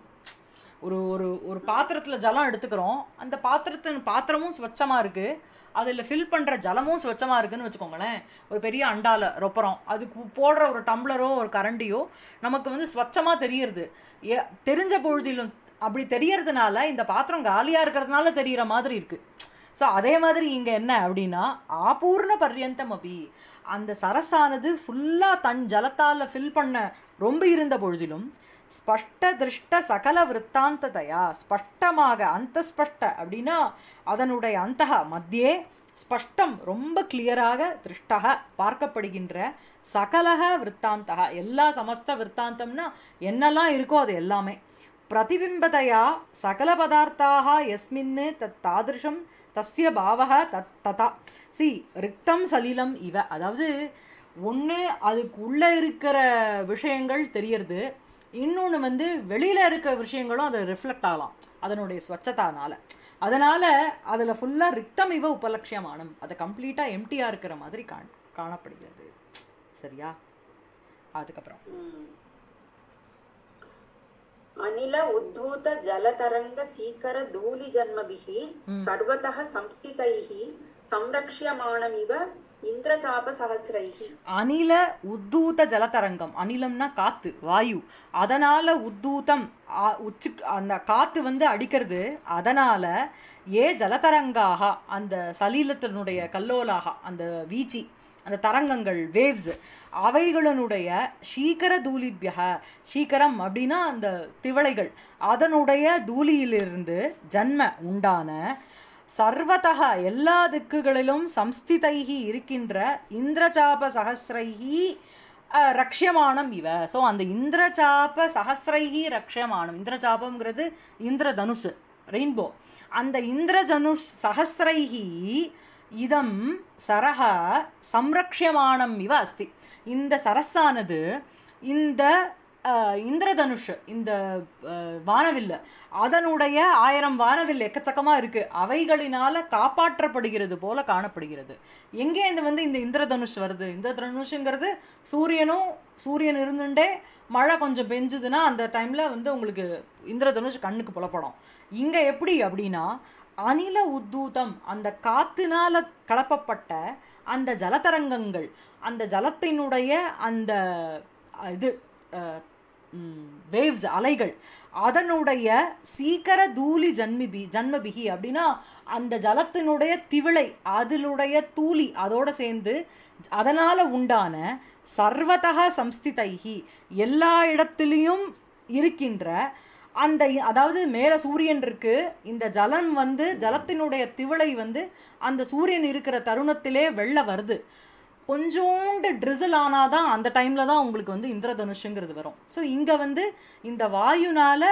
ஒரு ஒரு ஒரு பாத்திரத்தில் ஜலம் எடுத்துக்கிறோம். அந்த பாத்திரத்தின் பாத்திரமும் ஸ்வச்சமாக இருக்குது அதில் ஃபில் பண்ணுற ஜலமும் ஸ்வச்சமாக இருக்குன்னு வச்சுக்கோங்களேன். ஒரு பெரிய அண்டாவில் ரொப்பரம் அதுக்கு போடுற ஒரு டம்ளரோ ஒரு கரண்டியோ நமக்கு வந்து ஸ்வச்சமாக தெரியறது. ஏ தெரிஞ்ச பொழுதிலும் அப்படி தெரியறதுனால இந்த பாத்திரம் காலியாக இருக்கிறதுனால தெரிகிற மாதிரி இருக்குது ஸோ அதே மாதிரி இங்கே என்ன அப்படின்னா ஆபூர்ண பர்யந்தம் அபி அந்த சரசானது ஃபுல்லாக தன் ஜலத்தால் ஃபில் பண்ண ரொம்ப இருந்த பொழுதிலும் ஸ்பஷ்ட திருஷ்ட சகல விற்த்தாந்ததையா ஸ்பஷ்டமாக அந்த ஸ்பஷ்ட அப்படின்னா அதனுடைய அந்த மத்தியே ஸ்பஷ்டம் ரொம்ப கிளியராக திருஷ்டக பார்க்கப்படுகின்ற சகலக விற்த்தாந்தக எல்லா சமஸ்த விற்த்தாந்தம்னா என்னெல்லாம் இருக்கோ அது எல்லாமே. பிரதிபிம்பதையா சகல பதார்த்தாக எஸ்மின்னு தத் தாதிருஷம் தஸ்ய பாவக தத் ததா. சி ரிக்தம் சலிலம் இவ. அதாவது ஒன்று அதுக்கு உள்ளே இருக்கிற விஷயங்கள் தெரியறது இன்னொன்று வந்து வெளியில் இருக்கிற விஷயங்களும் அதை ரிஃப்ளெக்ட் ஆகலாம் அதனுடைய ஸ்வச்சத்தானால் அதனால் அதில் ஃபுல்லாக ரிக்தம் இவ உபலட்சியமானம். அதை கம்ப்ளீட்டாக எம்டியாக இருக்கிற மாதிரி காண் காணப்படுகிறது. சரியா? அதுக்கப்புறம். ಅನಿಲ ಉದ್ಭೂತ ಜಲತರಂಗ ಸೀಕರ ಧೂಲಿ ಜನ್ಮಭಿಃ ಸರ್ವತಃ ಸಂಸ್ಥಿತೈಃ ಸಂರಕ್ಷ್ಯಮಾಣಮಿವ அனில உத்தூத ஜலதரங்கம் அனிலம்னா காத்து வாயு. அதனால உத்தூதம் உச்சு அந்த காத்து வந்து அடிக்கிறது அதனால ஏ ஜலதரங்காக அந்த சலீலத்தினுடைய கல்லோலாக அந்த வீச்சி. அந்த தரங்கங்கள் வேவ்ஸ் அவைகளினுடைய சீக்கர தூலிபியக சீக்கரம் அப்படின்னா அந்த திவளைகள் அதனுடைய தூளியிலிருந்து ஜன்ம உண்டான சர்வதக எல்லா திக்குகளிலும் சம்ஸ்திதைகி இருக்கின்ற இந்திரஜாப சகசிரைகி ரக்ஷமானம் இவ. ஸோ அந்த இந்திரஜாப சகசிரைகி ரக்ஷமானம் இந்திரசாபம்ங்கிறது இந்திரதனுஷ் ரெயின்போ அந்த இந்திரதனுஷ் சகசிரைகி இதம் சரக சம்ரக்ஷியமானம் இவ அஸ்தி. இந்த சரஸானது இந்த இந்திரதனுஷ் இந்த வானவில் வானவில்லு அதனுடைய ஆயிரம் வானவில் எக்கச்சக்கமாக இருக்குது அவைகளினால் காப்பாற்றப்படுகிறது போல காணப்படுகிறது. எங்கே இந்த வந்து இந்த இந்திரதனுஷ் வருது? இந்திரதனுஷுங்கிறது சூரியனும் சூரியன் இருந்துட்டே மழை கொஞ்சம் பெஞ்சுதுன்னா அந்த டைமில் வந்து உங்களுக்கு இந்திரதனுஷ் கண்ணுக்கு புலப்படும். இங்கே எப்படி அப்படின்னா அனில உத்தூதம் அந்த காத்தினால் கலப்பப்பட்ட அந்த ஜலதரங்கங்கள் அந்த ஜலத்தினுடைய அந்த இது வேவ்ஸ் அலைகள் அதனுடைய சீக்கர தூளி ஜன்மிபி ஜன்மபிகி அப்படின்னா அந்த ஜலத்தினுடைய திவிளை அதிலுடைய தூளி அதோடு சேர்ந்து அதனால் உண்டான சர்வதக சம்ஸ்திதைகி எல்லா இடத்துலையும் இருக்கின்ற அந்த அதாவது மேலே சூரியன் இருக்கு இந்த ஜலம் வந்து ஜலத்தினுடைய திவளை வந்து அந்த சூரியன் இருக்கிற தருணத்திலே வெள்ள வருது. கொஞ்சோண்டு ட்ரிசில் ஆனால் தான் அந்த டைமில் தான் உங்களுக்கு வந்து இந்திரதனுஷுங்கிறது வரும். ஸோ இங்கே வந்து இந்த வாயுனால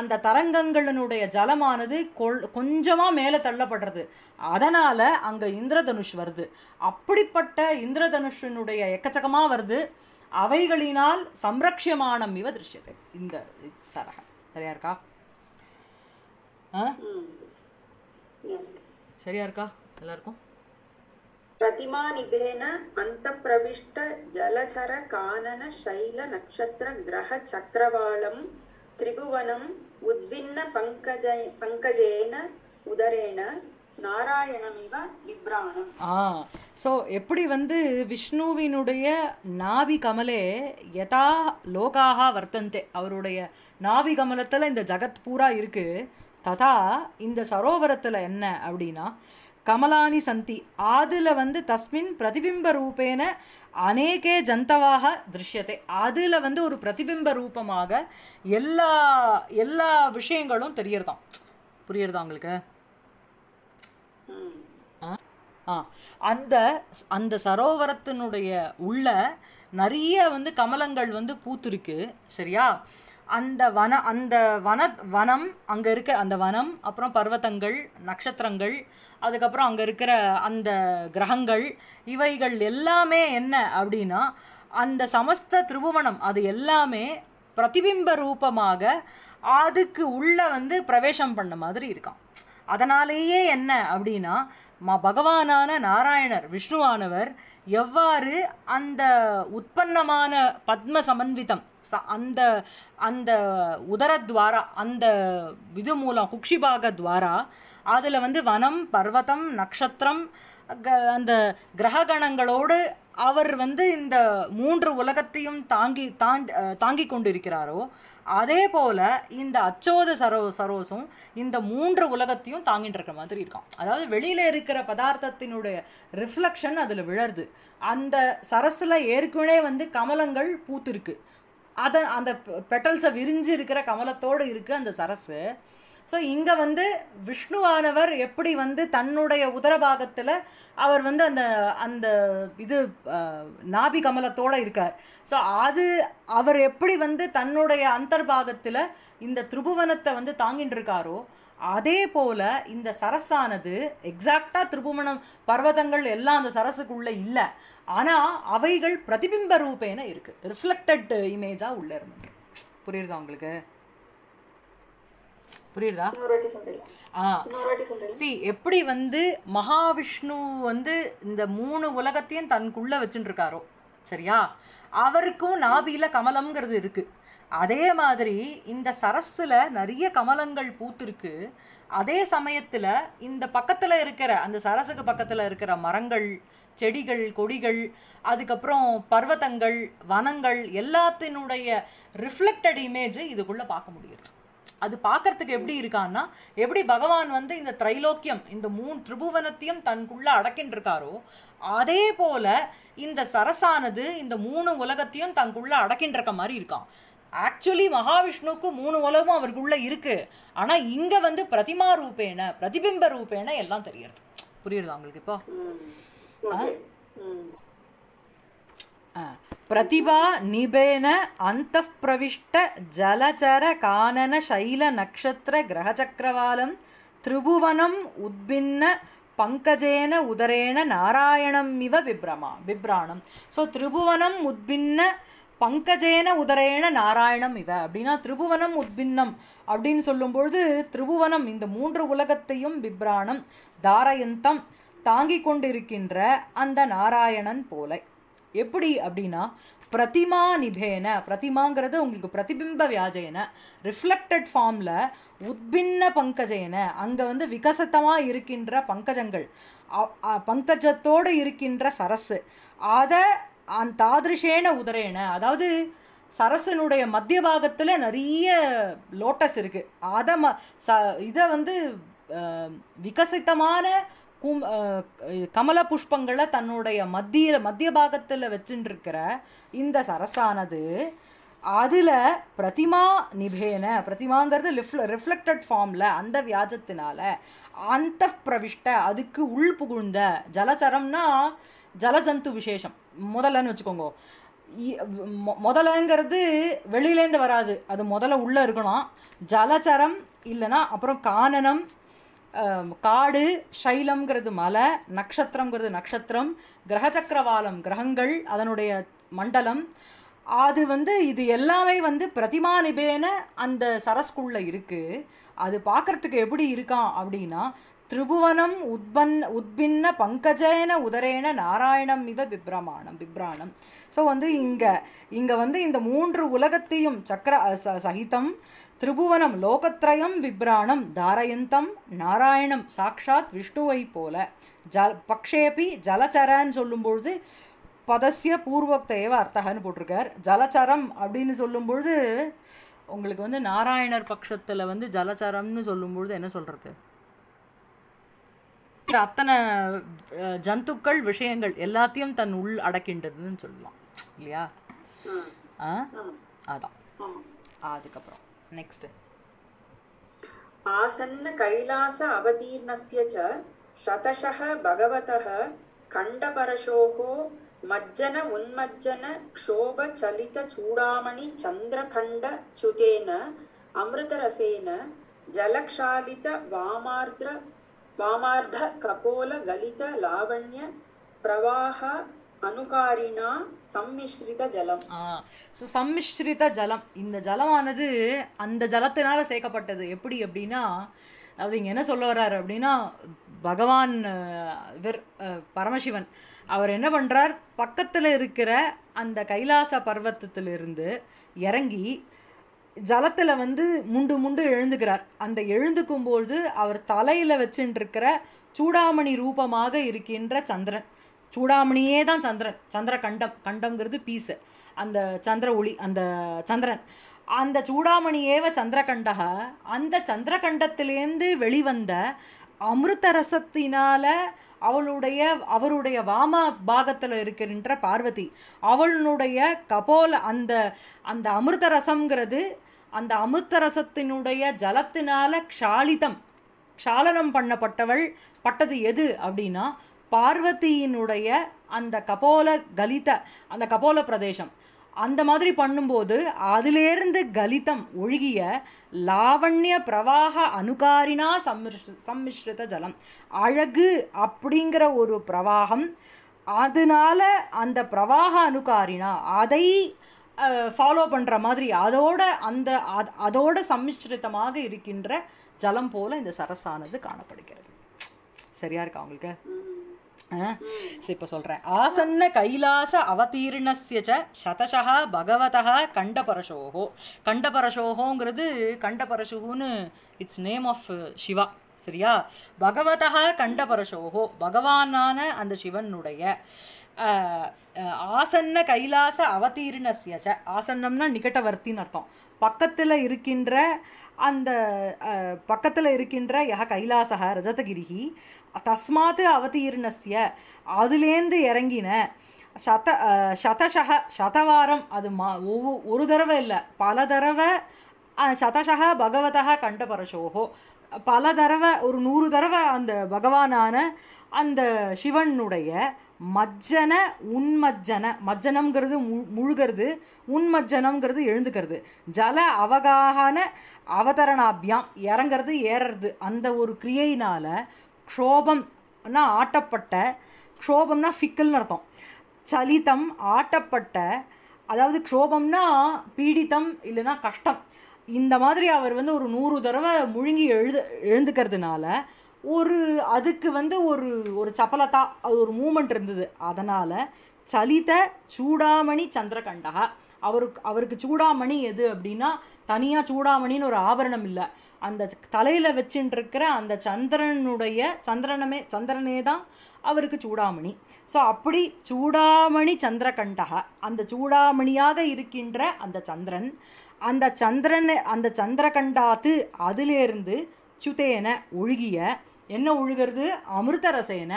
அந்த தரங்கங்களினுடைய ஜலமானது கொள் கொஞ்சமாக மேலே தள்ளப்படுறது. அதனால் அங்கே இந்திரதனுஷ் வருது. அப்படிப்பட்ட இந்திரதனுஷனுடைய எக்கச்சக்கமாக வருது. அவைகளினால் சம்ரக்ஷமானம் இவ திருஷ்யத்தை. இந்த சரகம் சரியா இருக்கா? ஆ? சரியா இருக்கா? எல்லாருக்கும்? பிரதிமா நிபேன அந்த பிரவிஷ்ட ஜலச்சர கானன சைல நட்சத்திர கிரக சக்கரவாளம் திரிபுவனம் உத்வின்ன பங்கஜ பங்கஜேன உதரேன நாராயணமிவ ஸோ எப்படி வந்து விஷ்ணுவினுடைய நாவி கமலே யதா லோகாக வர்த்தந்தே அவருடைய நாபிகமலத்தில் இந்த ஜகத் பூரா இருக்குது ததா இந்த சரோவரத்தில் என்ன அப்படின்னா கமலானி சந்தி அதில் வந்து தஸ்மின் பிரதிபிம்ப ரூபேன அநேகே ஜந்தவாக திருஷ்யத்தை அதில் வந்து ஒரு பிரதிபிம்ப ரூபமாக எல்லா எல்லா விஷயங்களும் தெரியறதாம். புரியுறதா உங்களுக்கு? ஆ. அந்த அந்த சரோவரத்தினுடைய உள்ள நிறைய வந்து கமலங்கள் வந்து பூத்திருக்கு. சரியா? அந்த வன அந்த வன வனம் அங்கே இருக்க அந்த வனம் அப்புறம் பர்வத்தங்கள் நட்சத்திரங்கள் அதுக்கப்புறம் அங்கே இருக்கிற அந்த கிரகங்கள் இவைகள் எல்லாமே என்ன அப்படின்னா அந்த சமஸ்த திருபுவனம் அது எல்லாமே பிரதிபிம்ப ரூபமாக அதுக்கு உள்ளே வந்து பிரவேசம் பண்ண மாதிரி இருக்கான் அதனாலேயே என்ன அப்படின்னா ம பகவானான நாராயணர் விஷ்ணுவானவர் எவ்வாறு அந்த உற்பன்னமான பத்ம சமன்விதம் ச அந்த அந்த உதரத்வாரா அந்த இது மூலம் குக்ஷிபாக துவாரா அதில் வந்து வனம் பர்வதம் நட்சத்திரம் க- அந்த கிரககணங்களோடு அவர் வந்து இந்த மூன்று உலகத்தையும் தாங்கி தாண்டி தாங்கி கொண்டிருக்கிறாரோ அதே போல இந்த அச்சோத சரோ சரோசும் இந்த மூன்று உலகத்தையும் தாங்கிட்டு இருக்கிற மாதிரி இருக்கான் அதாவது வெளியில் இருக்கிற பதார்த்தத்தினுடைய ரிஃப்ளெக்ஷன் அதில் விழருது. அந்த சரஸில் ஏற்கனவே வந்து கமலங்கள் பூத்திருக்கு. அதை அந்த பெட்டல்ஸை விரிஞ்சு இருக்கிற கமலத்தோடு இருக்குது அந்த சரஸு ஸோ இங்கே வந்து விஷ்ணுவானவர் எப்படி வந்து தன்னுடைய உதரபாகத்தில் அவர் வந்து அந்த அந்த இது நாபி கமலத்தோடு இருக்கார். ஸோ அது அவர் எப்படி வந்து தன்னுடைய அந்தர்பாகத்தில் இந்த திரிபுவனத்தை வந்து தாங்கிட்டு இருக்காரோ அதே போல இந்த சரஸானது எக்ஸாக்டாக திருபுவனம் பர்வதங்கள் எல்லாம் அந்த சரஸுக்குள்ளே இல்லை. ஆனால் அவைகள் பிரதிபிம்ப ரூபேன இருக்குது ரிஃப்ளெக்டட் இமேஜாக உள்ளே இருந்துட்டு புரியுதா உங்களுக்கு? புரியுதா ஆ. சி எப்படி வந்து மகாவிஷ்ணு வந்து இந்த மூணு உலகத்தையும் தனக்குள்ள வச்சுட்டு இருக்காரோ சரியா? அவருக்கும் நாபியில கமலம்ங்கிறது இருக்கு. அதே மாதிரி இந்த சரஸ்ல நிறைய கமலங்கள் பூத்திருக்கு. அதே சமயத்துல இந்த பக்கத்துல இருக்கிற அந்த சரசுக்கு பக்கத்துல இருக்கிற மரங்கள் செடிகள் கொடிகள் அதுக்கப்புறம் பர்வத்தங்கள் வனங்கள் எல்லாத்தினுடைய ரிஃப்ளெக்டட் இமேஜை இதுக்குள்ளே பார்க்க முடியுது. அது பார்க்கறதுக்கு எப்படி இருக்கான்னா எப்படி பகவான் வந்து இந்த திரைலோக்கியம் இந்த மூணு திரிபுவனத்தையும் தனக்குள்ளே அடக்கின்றிருக்காரோ அதே போல இந்த சரசானது இந்த மூணு உலகத்தையும் தனக்குள்ளே அடக்கின்றிருக்க மாதிரி இருக்கான் ஆக்சுவலி மகாவிஷ்ணுவுக்கு மூணு உலகமும் அவருக்குள்ளே இருக்குது ஆனால் இங்கே வந்து பிரதிமா ரூபேன பிரதிபிம்ப ரூபேன எல்லாம் தெரியறது புரியுதா உங்களுக்கு இப்போ? பிரதிபா நிபேன அந்தః பிரவிஷ்ட ஜலச்சர கானன சைல நக்ஷத்திர கிரகச்சக்கரவாலம் திரிபுவனம் உத்பின்ன பங்கஜேன உதரேன நாராயணம் இவ பிப்ரமா பிப்ராணம் ஸோ திரிபுவனம் உத்பின்ன பங்கஜேன உதரேன நாராயணம் இவ. அப்படின்னா திரிபுவனம் உத்பின்னம் அப்படின்னு சொல்லும்பொழுது திரிபுவனம் இந்த மூன்று உலகத்தையும் பிப்ராணம் தாரயந்தம் தாங்கிக் கொண்டிருக்கின்ற அந்த நாராயணன் போல. எப்படி அப்படின்னா பிரதிமா நிபேன பிரதிமாங்கிறது உங்களுக்கு பிரதிபிம்ப வியாஜேன ரிஃப்ளெக்டட் ஃபார்மில் உத்பின்ன பங்கஜேன அங்கே வந்து விகசித்தமாக இருக்கின்ற பங்கஜங்கள் அ- பங்கஜத்தோடு இருக்கின்ற சரசு. அதை அந்த தாதிருஷேன உதரேன அதாவது சரசனுடைய மத்திய பாகத்தில் நிறைய லோட்டஸ் இருக்குது அதை ம ச இதை வந்து விகசித்தமான கும் கமல புஷ்பங்களை தன்னுடைய மத்திய மத்திய பாகத்தில் வச்சுட்டுருக்கிற இந்த சரசானது அதில் பிரதிமா நிபேன பிரதிமாங்கிறது லிஃப்ல ரிஃப்ளெக்டட் ஃபார்மில் அந்த வியாஜத்தினால அந்த பிரவிஷ்ட அதுக்கு உள் புகுழ்ந்த ஜலச்சரம்னா ஜலஜந்து விசேஷம். முதல்லன்னு வச்சுக்கோங்க. இ- முதலைங்கிறது வெளியிலேருந்து வராது. அது முதல்ல உள்ளே இருக்கணும். ஜலச்சரம் இல்லைன்னா அப்புறம் கானனம் காடு சைலம்ங்கிறது மலை நக்ஷத்திரம்ங்கிறது நட்சத்திரம் கிரகச்சக்கரவாலம் கிரகங்கள் அதனுடைய மண்டலம். அது வந்து இது எல்லாமே வந்து பிரதிமா நிபேன அந்த சரஸ்குள்ளே இருக்குது அது பார்க்கறதுக்கு எப்படி இருக்கான் அப்படின்னா திரிபுவனம் உத்பன் உத்பின்ன பங்கஜேன உதரேன நாராயணம் இவ பிப்ரமாணம் பிப்ராணம். ஸோ வந்து இங்கே இங்கே வந்து இந்த மூன்று உலகத்தையும் சக்கர ச- சகிதம் திரிபுவனம் லோகத்ரயம் பிப்ராணம் தாரயந்தம் நாராயணம் சாக்ஷாத் விஷ்ணுவை போல. ஜ பக்ஷேபி ஜலச்சரன்னு சொல்லும்பொழுது பதஸ்ய பூர்வோக்த ஏவ அர்த்தகன்னு போட்டிருக்கார். ஜலச்சரம் அப்படின்னு சொல்லும்பொழுது உங்களுக்கு வந்து நாராயணர் பட்சத்தில் வந்து ஜலச்சரம்னு சொல்லும்பொழுது என்ன சொல்கிறது அத்தனை ஜந்துக்கள் விஷயங்கள் எல்லாத்தையும் தன் உள் அடக்கின்றதுன்னு சொல்லலாம். இல்லையா? ஆ. அதான். அதுக்கப்புறம். நெக்ஸ்ட் आसन्न कैलास अवतीर्णस्य च शतशः भगवतः खण्डपरशोः मज्जन उन्मज्जन क्षोभचलितचूडामणि चन्द्रखण्डच्युतेन अमृतरसेन जलक्षालित वामार्द्र அணுகாரினா சம்மிஸ்ரித ஜலம். ஸோ சம்மிஸ்ரித ஜலம். இந்த ஜலமானது அந்த ஜலத்தினால சேர்க்கப்பட்டது. எப்படி அப்படின்னா அது இங்கே என்ன சொல்ல வர்றாரு அப்படின்னா பகவான் இவர் பரமசிவன் அவர் என்ன பண்ணுறார் பக்கத்தில் இருக்கிற அந்த கைலாச பர்வத்தத்திலிருந்து இறங்கி ஜலத்தில் வந்து முண்டு முண்டு எழுந்துக்கிறார். அந்த எழுந்துக்கும்போது அவர் தலையில் வச்சுட்டு இருக்கிற சூடாமணி ரூபமாக இருக்கின்ற சந்திரன். சூடாமணியே தான் சந்திரன். சந்திர கண்டம் கண்டம்ங்கிறது பீஸு. அந்த சந்திர ஒளி அந்த சந்திரன். அந்த சூடாமணியேவ சந்திரகண்டக அந்த சந்திரகண்டத்திலேருந்து வெளிவந்த அமிர்தரசத்தினால அவளுடைய அவருடைய வாம பாகத்தில் இருக்கின்ற பார்வதி அவளுடைய கபோல அந்த அந்த அமிர்த ரசம்ங்கிறது அந்த அமிர்தரசத்தினுடைய ஜலத்தினால க்ஷாலிதம் க்ஷாலனம் பண்ணப்பட்டவள் பட்டது எது அப்படின்னா பார்வதியினுடைய அந்த கபோல கலித அந்த கபோல பிரதேசம். அந்த மாதிரி பண்ணும்போது அதிலேருந்து கலிதம் ஒழுகிய லாவண்ய பிரவாக அனுகாரினா சம்மிஷ் சம்மிஷ்ரித ஜலம். அழகு அப்படிங்கிற ஒரு பிரவாகம். அதனால அந்த பிரவாக அனுகாரினா அதை ஃபாலோ பண்ணுற மாதிரி அதோட அந்த அதோட சம்மிஷ்ரிதமாக இருக்கின்ற ஜலம் போல இந்த சரசானது காணப்படுகிறது. சரியா இருக்கா உங்களுக்கு? இப்போ சொல்கிறேன் ஆசன்ன கைலாச அவதீர்ணஸ்ய சதசா பகவதா கண்டபரசோகோ கண்டபரசோகோங்கிறது கண்டபரசுகுன்னு it's name of uh, Shiva. சரியா? பகவதா கண்டபரசோகோ பகவானான அந்த சிவனுடைய ஆசன்ன கைலாச அவதீர்ணஸ்ய ஆசன்னம்னா நிகட்டவர்த்தின்னு அர்த்தம். பக்கத்தில் இருக்கின்ற அந்த பக்கத்தில் இருக்கின்ற யக கைலாசக ரஜதகிரிஹி தஸ்மாத் அவதீர்ணஸ்ய. அதுலேருந்து இறங்கின சத சதசக சதவாரம் அது மா ஒவ்வொ ஒரு தடவை இல்லை பல தடவை சதசக பகவதா கண்டபரசோகோ பல தடவை ஒரு நூறு தடவை அந்த பகவானான அந்த சிவனுடைய மஜ்ஜன உன்மஜ்ஜன மஜ்ஜனம்ங்கிறது மு முழுகிறது உன்மஜ்ஜனம்ங்கிறது எழுந்துக்கிறது. ஜல அவகாகன அவதரணாபியாம் இறங்கிறது ஏறுறது அந்த ஒரு கிரியையினால் க்ஷோபம்னா ஆட்டப்பட்ட க்ஷோபம்னா ஃபிக்கல்னு அர்த்தம். சலிதம் ஆட்டப்பட்ட அதாவது க்ஷோபம்னா பீடித்தம் இல்லைன்னா கஷ்டம். இந்த மாதிரி அவர் வந்து ஒரு நூறு தடவை முழுங்கி எழுது எழுந்துக்கிறதுனால ஒரு அதுக்கு வந்து ஒரு ஒரு சப்பலத்தா அது ஒரு மூமெண்ட் இருந்தது. அதனால் சலித சூடாமணி சந்திரகண்டகா. அவருக்கு அவருக்கு சூடாமணி எது அப்படின்னா தனியாக சூடாமணின்னு ஒரு ஆபரணம் இல்லை. அந்த தலையில் வச்சுட்டு இருக்கிற அந்த சந்திரனுடைய சந்திரனமே சந்திரனே தான் அவருக்கு சூடாமணி. ஸோ அப்படி சூடாமணி சந்திரகண்டகா அந்த சூடாமணியாக இருக்கின்ற அந்த சந்திரன் அந்த சந்திரன் அந்த சந்திரகண்டாத்து அதிலேருந்து சுதேன ஒழுகிய என்ன ஒழுகிறது? அமிர்த ரசேன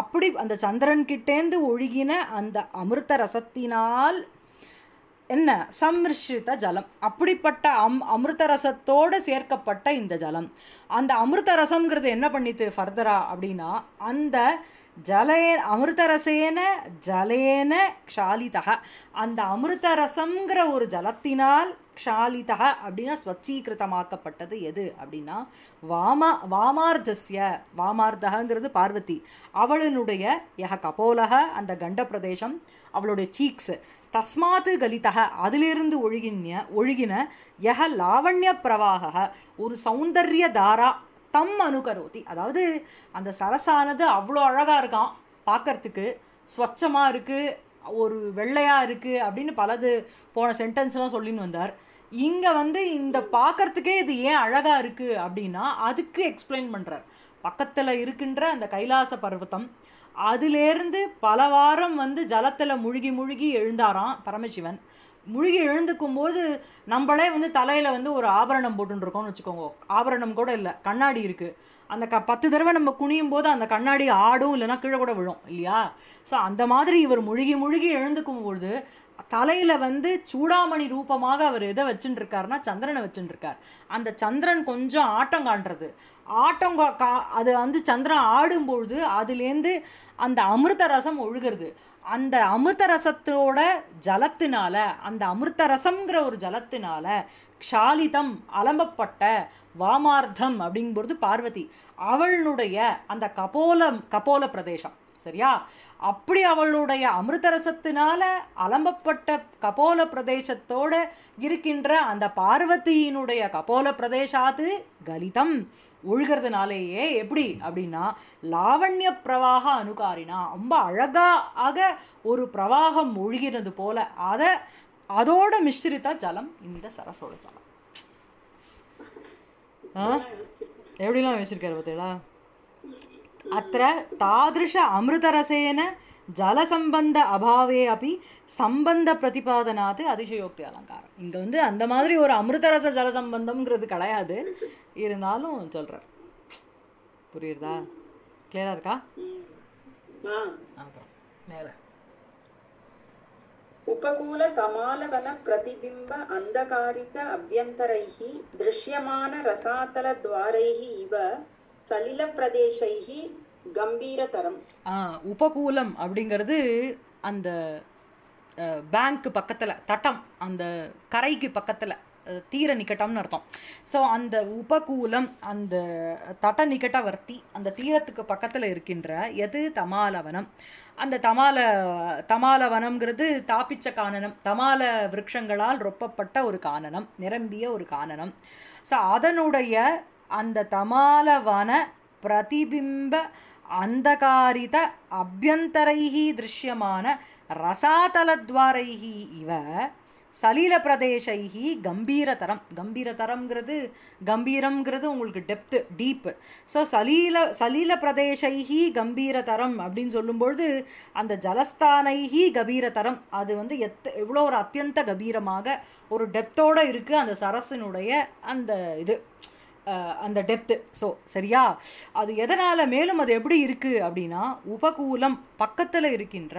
அப்படி அந்த சந்திரன்கிட்டேந்து ஒழுகின அந்த அமிர்த ரசத்தினால் என்ன? சம்மிஷ்ரித ஜலம். அப்படிப்பட்ட அம் அமிர்த ரசத்தோடு சேர்க்கப்பட்ட இந்த ஜலம். அந்த அமிர்த ரசம்ங்கிறது என்ன பண்ணித்து ஃபர்தரா அப்படின்னா அந்த ஜலே அமிர்த ரசேன ஜலேன க்ஷாலிதக அந்த அமிருதரசம்ங்கிற ஒரு ஜலத்தினால் க்ஷாலிதக அப்படின்னா ஸ்வச்சீகிருதமாக்கப்பட்டது எது? அப்படின்னா வாமா வாமார்த்தஸ்ய வாமார்த்தகங்கிறது பார்வதி. அவளினுடைய யக கபோலக அந்த கண்ட பிரதேசம் அவளுடைய சீக்ஸ் தஸ்மாத்து கலிதக அதிலிருந்து ஒழுகின ஒழுகின யக லாவண்ய பிரவாக ஒரு சௌந்தர்ய தாரா தம் அனுகரோதி. அதாவது அந்த சரசானது அவ்வளோ அழகாக இருக்கான் பார்க்கறதுக்கு ஸ்வச்சமாக இருக்குது ஒரு வெள்ளையாக இருக்குது அப்படின்னு பலது போன சென்டென்ஸ்லாம் சொல்லின்னு வந்தார். இங்கே வந்து இந்த பார்க்கறதுக்கே இது ஏன் அழகாக இருக்குது அப்படின்னா அதுக்கு எக்ஸ்பிளைன் பண்ணுறார் பக்கத்தில் இருக்கின்ற அந்த கைலாச பர்வத்தம் அதிலேருந்து பல வாரம் வந்து ஜலத்தில் முழுகி முழுகி எழுந்தாராம் பரமசிவன். முழுகி எழுந்துக்கும் போது நம்மளே வந்து தலையில் வந்து ஒரு ஆபரணம் போட்டுருக்கோம்னு வச்சுக்கோங்க. ஆபரணம் கூட இல்லை கண்ணாடி இருக்குது அந்த க பத்து தடவை நம்ம குனியும் போது அந்த கண்ணாடி ஆடும் இல்லைன்னா கீழே கூட விழும் இல்லையா? ஸோ அந்த மாதிரி இவர் முழுகி முழுகி எழுந்துக்கும் பொழுது தலையில் வந்து சூடாமணி ரூபமாக அவர் எதை வச்சுட்டு இருக்காருன்னா சந்திரனை வச்சுட்டு இருக்கார் அந்த சந்திரன் கொஞ்சம் ஆட்டம் காண்றது. ஆட்டம் கா- அது வந்து சந்திரன் ஆடும்பொழுது அதுலேருந்து அந்த அமிர்த ரசம் ஒழுகிறது. அந்த அமிர்த ரசத்தோட ஜலத்தினால அந்த அமிர்த ரசம்ங்கிற ஒரு ஜலத்தினால க்ஷாலிதம் அலம்பப்பட்ட வாமார்த்தம் அப்படிங்கும்போது பார்வதி அவளுடைய அந்த கபோலம் கபோல பிரதேசம். சரியா? அப்படி அவளுடைய அமிர்தரசத்தினால அலம்பப்பட்ட கபோல பிரதேசத்தோட இருக்கின்ற அந்த பார்வதியினுடைய கபோல பிரதேசாத்து கலிதம். ஒழுகிறதுனாலேயே எப்படி அப்படின்னா லாவண்ய பிரவாக அனுகாரினா ரொம்ப அழகாக ஒரு பிரவாகம் ஒழுகிறது போல. அதை அதோட மிஸ்ரித்த ஜலம் இந்த சரசோட ஜலம். எப்படிலாம் யோசிச்சிருக்காரு பார்த்தீங்களா? அத்த தாதிருஷ அமிர்தரசேன ஜலசம்பந்த அபாவே அப்படி சம்பந்த பிரதிபாதனாது அதிசயோக்தி அலங்காரம் இங்கே வந்து அந்த மாதிரி ஒரு அமிர்தரச ஜலசம்பந்தம்ங்கிறது கிடையாது இருந்தாலும் சொல்கிறார் புரியுறதா கிளியராக இருக்கா ஆ அப்புறம் மேலே उपकूल कमालवन प्रतिबिम्ब अन्धकारित अभ्यन्तरैः दृश्यमान रसातलद्वारैः इव सलिलप्रदेशैः சலிலப்பிரதேசைகி கம்பீரதரம். உபகூலம் அப்படிங்கிறது அந்த பேங்க்கு பக்கத்தில் தட்டம் அந்த கரைக்கு பக்கத்தில் தீர நிக்கட்டம்னு அர்த்தம். ஸோ அந்த உபகூலம் அந்த தட்ட நிக்கட்டவர்த்தி அந்த தீரத்துக்கு பக்கத்தில் இருக்கின்ற எது? தமாலவனம். அந்த தமால தமாலவனம்ங்கிறது தாப்பிச்ச காணனம் தமால விருட்சங்களால் ரொப்பப்பட்ட ஒரு காணனம் நிரம்பிய ஒரு காணனம் ஸோ அதனுடைய அந்த தமாலவன பிரதிபிம்ப அந்தகாரித அபியந்தரைः திருஷ்யமான ரசாதலத்வாரைः இவ சலீல பிரதேசைஹி கம்பீரதரம். கம்பீரதரம்ங்கிறது கம்பீரம்ங்கிறது உங்களுக்கு டெப்த்து டீப்பு ஸோ சலீல சலீல பிரதேசைஹி கம்பீரதரம் அப்படின்னு சொல்லும்பொழுது அந்த ஜலஸ்தானைஹி கபீரதரம். அது வந்து எத் எவ்வளோ ஒரு அத்தியந்த கபீரமாக ஒரு டெப்த்தோடு இருக்குது அந்த சரசினுடைய அந்த இது. அந்த டெப்த்து ஸோ சரியா? அது எதனால் மேலும் அது எப்படி இருக்குது அப்படின்னா உபகூலம் பக்கத்தில் இருக்கின்ற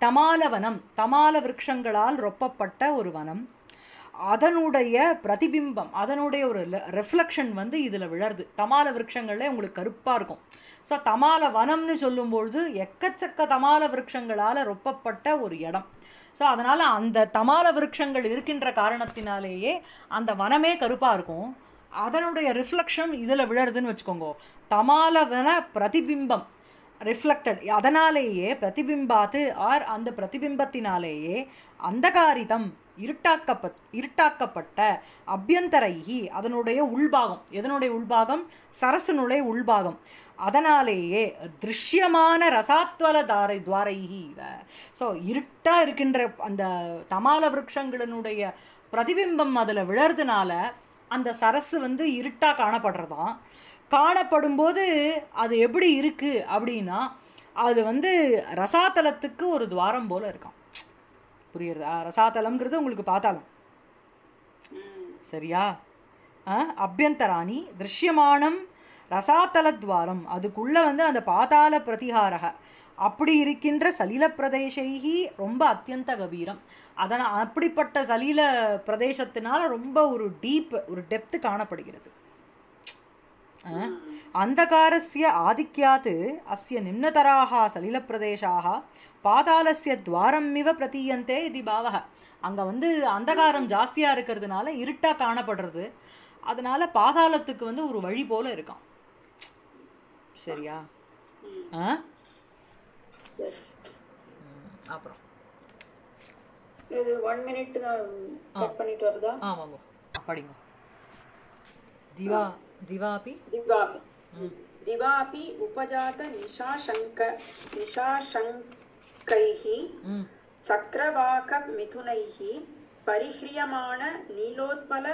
தமால வனம் தமால விரக்ஷங்களால் ரொப்பப்பட்ட ஒரு வனம். அதனுடைய பிரதிபிம்பம் அதனுடைய ஒரு ரெஃப்ளெக்ஷன் வந்து இதில் விழருது. தமால விருட்சங்களே உங்களுக்கு கருப்பாக இருக்கும். ஸோ தமால வனம்னு சொல்லும்பொழுது எக்கச்சக்க தமால விரக்ஷங்களால் ரொப்பப்பட்ட ஒரு இடம். ஸோ அதனால் அந்த தமால விரக்ஷங்கள் இருக்கின்ற காரணத்தினாலேயே அந்த வனமே கருப்பாக இருக்கும். அதனுடைய ரிஃப்ளெக்ஷன் இதில் விழருதுன்னு வச்சுக்கோங்க. தமாலவன பிரதிபிம்பம் ரிஃப்ளெக்டட் அதனாலேயே பிரதிபிம்பாத்து ஆர் அந்த பிரதிபிம்பத்தினாலேயே அந்தகாரிதம் இருட்டாக்கப்பட் இருட்டாக்கப்பட்ட அபியந்தரைகி அதனுடைய உள்பாகம். எதனுடைய உள்பாகம்? சரசனுடைய உள்பாகம். அதனாலேயே திருஷ்யமான ரசாத்வல தாரை துவாரைகி இவ. ஸோ இருட்டாக இருக்கின்ற அந்த தமால விரக்ஷங்களினுடைய பிரதிபிம்பம் அதில் விழறதுனால அந்த சரசு வந்து இருட்டாக காணப்படுறதாம். காணப்படும்போது அது எப்படி இருக்குது அப்படின்னா அது வந்து ரசாத்தலத்துக்கு ஒரு துவாரம் போல இருக்கான் புரியுறதா? ரசாத்தலம்ங்கிறது உங்களுக்கு பார்த்தாலும். சரியா? அபியந்தராணி திருஷ்யமானம் ரசாத்தலத்வாரம். அதுக்குள்ளே வந்து அந்த பாதாள பிரதிகாரக. அப்படி இருக்கின்ற சலில பிரதேசைகி ரொம்ப அத்தியந்த கபீரம். அதனால் அப்படிப்பட்ட சலீல பிரதேசத்தினால் ரொம்ப ஒரு டீப் ஒரு டெப்த்து காணப்படுகிறது. அந்தகாரஸ்ய ஆதிக்யாத் அஸ்ய நிம்னதராக சலிலப்பிரதேசாக பாதாளஸ்ய துவாரம் இவ பிரதீயந்தே இது பாவக அங்கே வந்து அந்தகாரம் ஜாஸ்தியாக இருக்கிறதுனால இருட்டாக காணப்படுறது. அதனால பாதாளத்துக்கு வந்து ஒரு வழி போல இருக்கான் சரியா? ஆ? அப்புறம். இது 1 மினிட் தான் கட் பண்ணிட்டு வரதா? ஆமாங்க படிங்க. திவா திவாபி? திவாபி. திவாபி உபஜாத நிஷாசங்க நிஷாசங்கைஹி சக்கரவாக மிதுனைஹி பரிஹ்ரியமான நீலோத்மல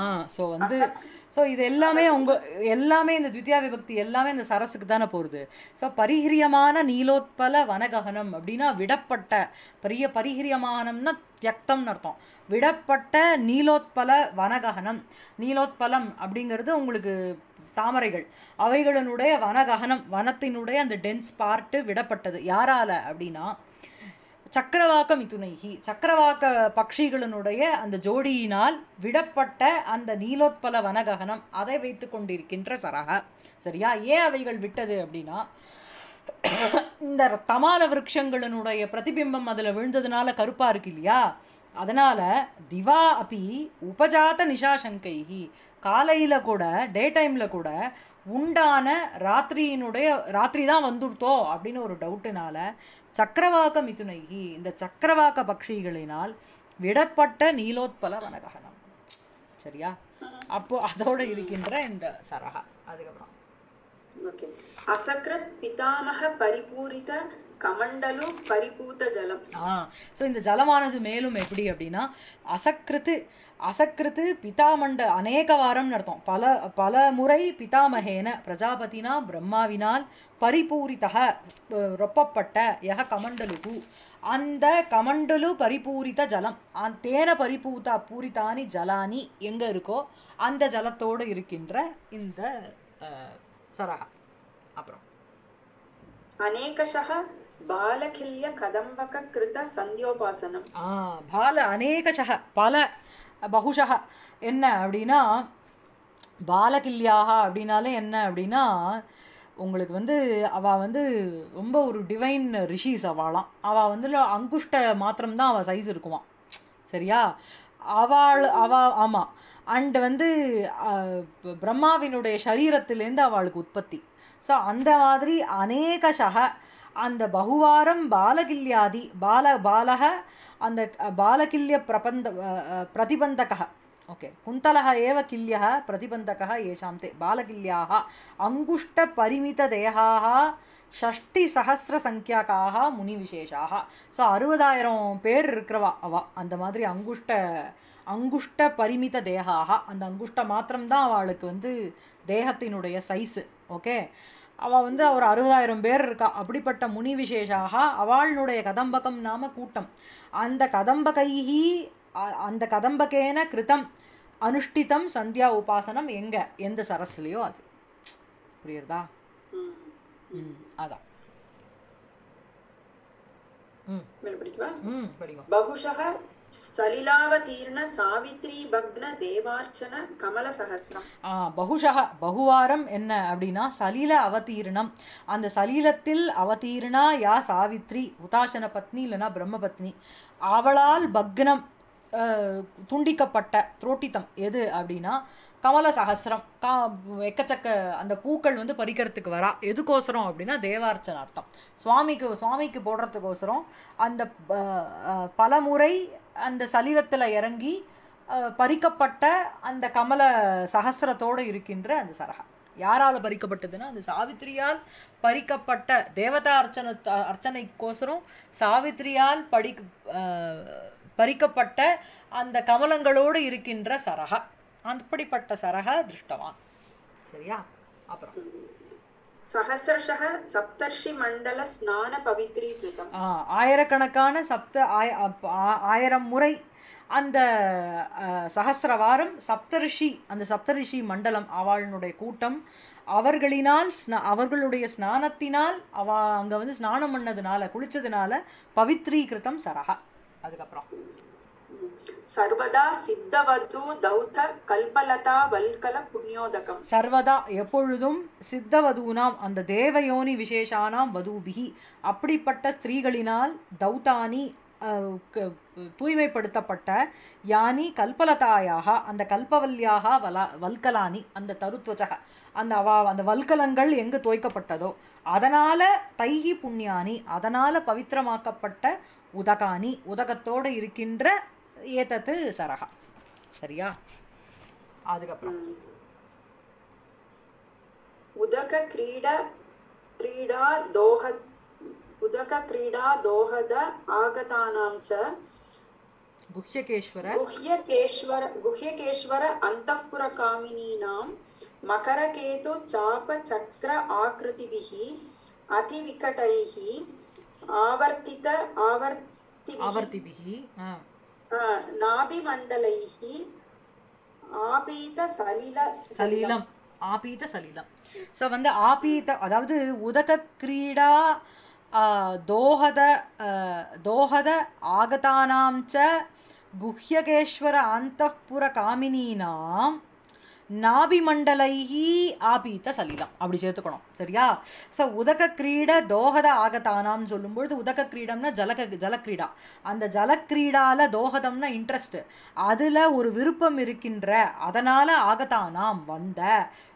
ஆ ஸோ வந்து ஸோ இது எல்லாமே உங்க எல்லாமே இந்த த்வித்தியா விபக்தி எல்லாமே இந்த சரஸுக்கு தானே போகிறது ஸோ பரிஹ்ரியமான நீலோத்பல வனககனம் அப்படின்னா விடப்பட்ட பெரிய பரிஹிரியமானம்னா தியக்தம்னு அர்த்தம். விடப்பட்ட நீலோத்பல வனககனம். நீலோத்பலம் அப்படிங்கிறது உங்களுக்கு தாமரைகள். அவைகளினுடைய வனககனம் வனத்தினுடைய அந்த டென்ஸ் பார்ட்டு விடப்பட்டது. யாரால அப்படின்னா சக்கரவாக்க மிதுனைகி சக்கரவாக்க பக்ஷிகளினுடைய அந்த ஜோடியினால் விடப்பட்ட அந்த நீலோத்பல வனககனம் அதை வைத்து கொண்டிருக்கின்ற சரக சரியா? ஏன் அவைகள் விட்டது அப்படின்னா இந்த தமால விரக்ஷங்களினுடைய பிரதிபிம்பம் அதில் விழுந்ததுனால கருப்பாக இருக்கு இல்லையா? அதனால் திவா அப்பி உபஜாத நிஷாசங்கைகி காலையில் கூட டே டைமில் கூட உண்டான ராத்திரியினுடைய ராத்திரி தான் வந்துருத்தோ அப்படின்னு ஒரு டவுட்டுனால சக்கரவாக்க மிதுனைகி இந்த சக்கரவாக்க பக்ஷிகளினால் விடப்பட்ட நீலோத்பல வனககனம். சரியா? அப்போ அதோட இருக்கின்ற இந்த சரகா அதுக்கப்புறம். அசக்ரத் பிதாமக பரிபூரித கமண்டலும் பரிபூத்த ஜலம். ஆ. ஸோ இந்த ஜலமானது மேலும் எப்படி அப்படின்னா அசக்கிருத்து அசக்கிருத்து பிதாமண்ட அநேக வாரம்னு அர்த்தம். பல பல முறை பிதாமகேன பிரஜாபதினா பிரம்மாவினால் பரிபூரிதக ரொப்பப்பட்ட யக கமண்டலுகு. அந்த கமண்டலு பரிபூரித ஜலம். அந் தேன பரிபூதா பூரித்தானி ஜலானி எங்கே இருக்கோ அந்த ஜலத்தோடு இருக்கின்ற இந்த சரகா அப்புறம். அநேகஷா பாலகில்ய கதம்பக சந்தியோபாசனம். ஆ பால அநேகஷக பல பகுஷக என்ன அப்படின்னா பாலகில்யாக அப்படின்னாலே என்ன அப்படின்னா உங்களுக்கு வந்து அவள் வந்து ரொம்ப ஒரு டிவைன் ரிஷிஸ் அவளாம். அவள் வந்து அங்குஷ்ட மாத்திரம்தான் அவள் சைஸ் இருக்குவான் சரியா? அவள் அவள் ஆமாம் அண்டு வந்து பிரம்மாவினுடைய சரீரத்திலேருந்து அவளுக்கு உற்பத்தி. ஸோ அந்த மாதிரி அநேகஷக அந்த பகுவாரம் பாலகில்யாதி பால பாலக அந்த பாலகில்ய பிரபந்த பிரதிபந்தக பிரதிபந்தகः ಓಕೆ ಕುಂತಲಃ ಏವ ಕಿಲ್ಯ ಪ್ರತಿಬಂಧಕಃ ಯೇಷಾಂ ತೇ ಬಾಲಕಿಲ್ಯಾ ಅಂಗುಷ್ಟಪರಿಮಿತದೇಹಾ ஷஷ்டி சஹசிர சங்கியாக்காக முனி விசேஷாக ஸோ அறுபதாயிரம் பேர் இருக்கிறவா அவள் அந்த மாதிரி அங்குஷ்ட அங்குஷ்ட பரிமித தேகாக அந்த அங்குஷ்ட மாத்திரம்தான் அவளுக்கு வந்து தேகத்தினுடைய சைஸு ஓகே அவள் வந்து அவர் அறுபதாயிரம் பேர் இருக்கா. அப்படிப்பட்ட முனி விசேஷாக அவளுடைய கதம்பகம் நாம கூட்டம். அந்த கதம்பகைஹி அந்த கதம்பகேன கிருத்தம் அனுஷ்டிதம் சந்தியா உபாசனம் எங்க? எந்த சரஸ்லையோ அது. புரியுறதா? ம். அதான். பகுஷக சலிலாவதீர்ண பக்ன தேவார்ச்சன கமல சகசிரம். பகுஷக பகுவாரம் என்ன அப்படின்னா சலீல அவதீர்ணம். அந்த சலீலத்தில் அவதீர்ணா யா சாவித்ரி உதாசன பத்னி இல்லைன்னா பிரம்ம பத்னி. அவளால் பக்னம் துண்டிக்கப்பட்ட துரோட்டித்தம் எது அப்படின்னா கமல சகசிரம் கா எக்கச்சக்க அந்த பூக்கள் வந்து பறிக்கிறதுக்கு வரா. எதுக்கோசரம் அப்படின்னா தேவார்ச்சனார்த்தம். சுவாமிக்கு சுவாமிக்கு போடுறதுக்கோசரம் அந்த பலமுறை அந்த சலீலத்தில் இறங்கி பறிக்கப்பட்ட அந்த கமல சகசிரத்தோடு இருக்கின்ற அந்த சரகா யாரால் பறிக்கப்பட்டதுன்னா அந்த சாவித்திரியால் பறிக்கப்பட்ட தேவதா அர்ச்சன அர்ச்சனைக்கோசரம் சாவித்திரியால் படி பறிக்கப்பட்ட அந்த கமலங்களோடு இருக்கின்ற சரகா அப்படிப்பட்ட சரகா திருஷ்டவான். சரியா? அப்புறம். சகசிரஷக சப்தர்ஷி மண்டல ஸ்நான பவித்ரீகிருதம். ஆயிரக்கணக்கான சப்த ஆயிரம் முறை அந்த சகசிரவாரம் சப்தரிஷி அந்த சப்தரிஷி மண்டலம் அவளுடைய கூட்டம் அவர்களினால் ஸ்னா அவர்களுடைய ஸ்நானத்தினால் அவ அங்கே வந்து ஸ்நானம் பண்ணதுனால குளித்ததுனால பவித்ரீகிருத்தம் சரகா அதுக்கப்புறம். சர்வதா சித்தவது தௌத கல்பலதா வல்கல புண்ணியோதகம் சர்வதா எப்பொழுதும் சித்தவதூனாம் அந்த தேவயோனி விசேஷானாம் வதூபிகி. அப்படிப்பட்ட ஸ்திரீகளினால் தௌதானி தூய்மைப்படுத்தப்பட்ட யானி கல்பலதாயாக அந்த கல்பவல்யாக வலா வல்கலானி அந்த தருத்வச்சக அந்த அவா அந்த வல்கலங்கள் எங்கு துவைக்கப்பட்டதோ அதனால் தைகி புண்ணியானி அதனால் பவித்திரமாக்கப்பட்ட உதகானி உதகத்தோடு இருக்கின்ற ஏதத்து சரகா சரியா? அதுக்கப்புறம். உதக கிரீடா கிரீடா தோக உதக கிரீடா தோகத ஆகதானாம் ச குஹ்யகேஸ்வர. குஹ்யகேஸ்வர குஹ்யகேஸ்வர அந்தப்புர காமினீனாம் மகரகேது சாப சக்கர ஆகிருதிபிஹி அதிவிகடைஹி. आवर्तित आवर्तिभिः आवर्तिभिः हा. आ, नाभिमण्डलैः आपीतसलिल சலீலம் ஆபீத சலீலம் ஸோ வந்து ஆபீத அதாவது உதக கிரீடா ஆ, தோஹத ஆ, தோஹத ஆகதானாம் ச குஹ்யகேஸ்வர அந்தப்புர காமினீனாம் நாபிமண்டலைஹி ஆபீத்த சலிலம் அப்படி சேர்த்துக்கணும். சரியா? ஸோ உதக கிரீட தோஹத ஆகதானாம்னு சொல்லும்பொழுது உதக கிரீடம்னா ஜலக ஜலக்கிரீடா அந்த ஜலக்கிரீடால தோகதம்னா இன்ட்ரெஸ்ட்டு அதில் ஒரு விருப்பம் இருக்கின்ற அதனால் ஆகத்தானாம் வந்த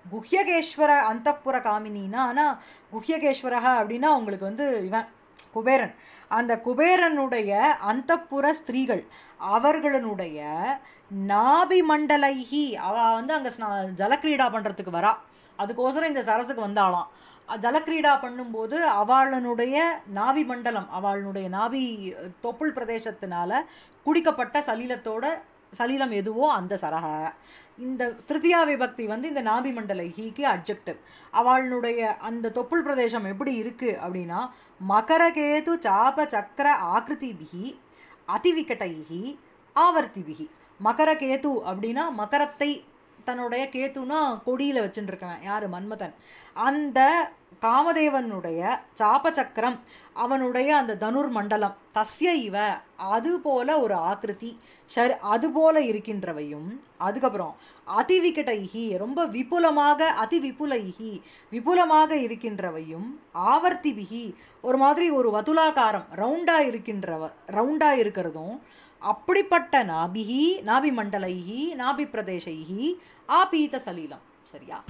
குஹ்யகேஸ்வர அந்தப்புர காமினினா ஆனால் குஹ்யகேஸ்வரகா அப்படின்னா உங்களுக்கு வந்து இவன் குபேரன். அந்த குபேரனுடைய அந்தப்புர ஸ்திரீகள் அவர்களுடைய நாபி மண்டலைஹி அவ வந்து அங்கே ஜலக்கிரீடா பண்ணுறதுக்கு வரா. அதுக்கோசரம் இந்த சரசுக்கு வந்தாளாம். ஜலக்கிரீடா பண்ணும்போது அவளனுடைய நாபி மண்டலம் அவளுடைய நாபி தொப்புள் பிரதேசத்தினால குடிக்கப்பட்ட சலீலத்தோட சலீலம் எதுவோ அந்த சரக இந்த திருத்தியா விபக்தி வந்து இந்த நாபி மண்டல ஹீக்கு அப்ஜெக்டிவ் அவளுடைய அந்த தொப்புள் பிரதேசம் எப்படி இருக்குது அப்படின்னா மகரகேது சாப சக்கர ஆக்கிருதிபிகி அதிவிகட்டைகி ஆவர்த்திபிகி மகரகேது அப்படின்னா மகரத்தை தன்னுடைய கேத்துனா கொடியில் வச்சுட்டுருக்கவன் யார்? மன்மதன். அந்த காமதேவனுடைய சாபச்சக்கரம் அவனுடைய அந்த தனுர் மண்டலம் தஸ்ய இவ அது போல ஒரு ஆக்கிருதி ஷர் அது போல இருக்கின்றவையும். அதுக்கப்புறம் அதிவிகடைகி ரொம்ப விபுலமாக அதி விபுலைகி விபுலமாக இருக்கின்றவையும் ஆவர்த்திபிகி ஒரு மாதிரி ஒரு வதுலாகாரம் ரவுண்டாக இருக்கின்றவ ரவுண்டாக இருக்கிறதும் அப்படிப்பட்ட நாபிகி நாபி மண்டலைகி நாபி பிரதேசைகி ஆபீத சலீலம். சரியா?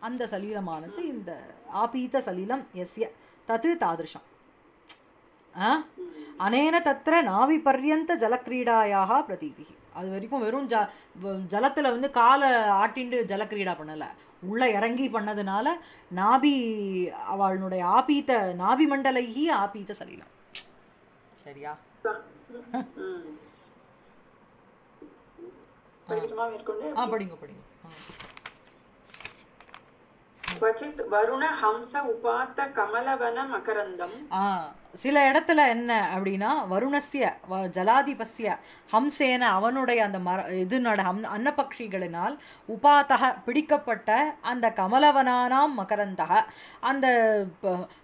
அந்த சலீலமானது இந்த ஆபீத சலீலம் எஸ்ய தது தாதிருஷம். அனேன தத்திர நாவி பர்யந்த ஜலக்கிரீடாயாக பிரதீதி அது வரைக்கும் வெறும் ஜ வ- ஜலத்துல வந்து காலை ஆட்டிண்டு ஜலக்கிரீடா பண்ணல. உள்ள இறங்கி பண்ணதுனால நாபி அவளுடைய ஆபீத்த நாபி மண்டலைகி ஆபீத்த சலீலம். சரியா? ஆ. படிங்க படிங்க. சில இடத்துல என்ன அப்படின்னா வருணசிய ஜலாதிபஸ்ய ஹம்சேன அவனுடைய அந்த மர இது ஹம் அன்னபக்ஷிகளினால் உபாத்தக பிடிக்கப்பட்ட அந்த கமலவனானாம் மகரந்தக அந்த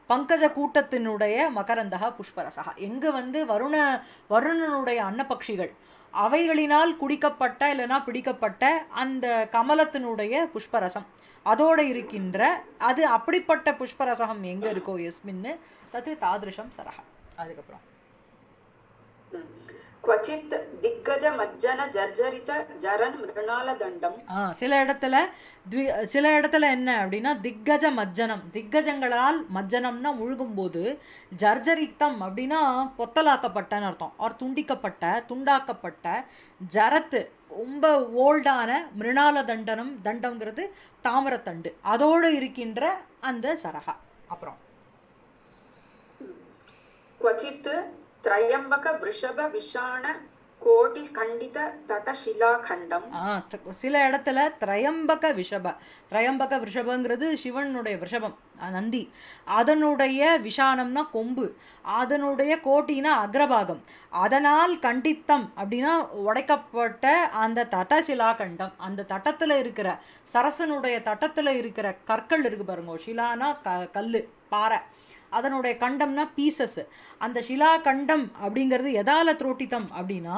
பங்கஜ கூட்டத்தினுடைய மகரந்தக புஷ்பரசக. எங்கு வந்து வருண வருணனுடைய அன்னபக்ஷிகள் அவைகளினால் குடிக்கப்பட்ட இல்லைனா பிடிக்கப்பட்ட அந்த கமலத்தினுடைய புஷ்பரசம். அதோட இருக்கின்ற அது அப்படிப்பட்ட புஷ்பரசகம் எங்க இருக்கோ எஸ்மின்னு தத்து தாதிருஷம் சரக அதுக்கப்புறம். குவச்சித் திக்கஜ மஜ்ஜன ஜர்ஜரித ஜரன் மிருணால தண்டம் சில இடத்துல சில இடத்துல என்ன அப்படின்னா திக்கஜ மஜ்ஜனம் திக்கஜங்களால் மஜ்ஜனம்னா முழுகும் போது ஜர்ஜரித்தம் அப்படின்னா பொத்தலாக்கப்பட்டன்னு அர்த்தம். ஆர் துண்டிக்கப்பட்ட துண்டாக்கப்பட்ட ஜரத்து ரொம்ப ஓல்டான மிருணால தண்டனம் தண்டம்ங்கிறது தாமரத்தண்டு. அதோடு இருக்கின்ற அந்த சரகா அப்புறம். குவச்சித்து ತ್ರಯಂಬಕ ವೃಷಭ விஷான கோடி கண்டித தட சிலாகண்டம். சில இடத்துல திரையம்பக விஷப. திரையம்பக விஷபங்கிறது சிவனுடைய விஷபம் நந்தி. அதனுடைய விஷானம்னா கொம்பு. அதனுடைய கோட்டினா அக்ரபாகம். அதனால் கண்டித்தம் அப்படின்னா உடைக்கப்பட்ட அந்த தட்டசிலாகண்டம் அந்த தட்டத்தில் இருக்கிற சரசனுடைய தட்டத்தில் இருக்கிற கற்கள் இருக்கு பாருங்க சிலானா க கல் பாறை. அதனுடைய கண்டம்னா பீசஸ் அந்த ஷிலா கண்டம் அப்படிங்கிறது எதால துரோட்டித்தம் அப்படின்னா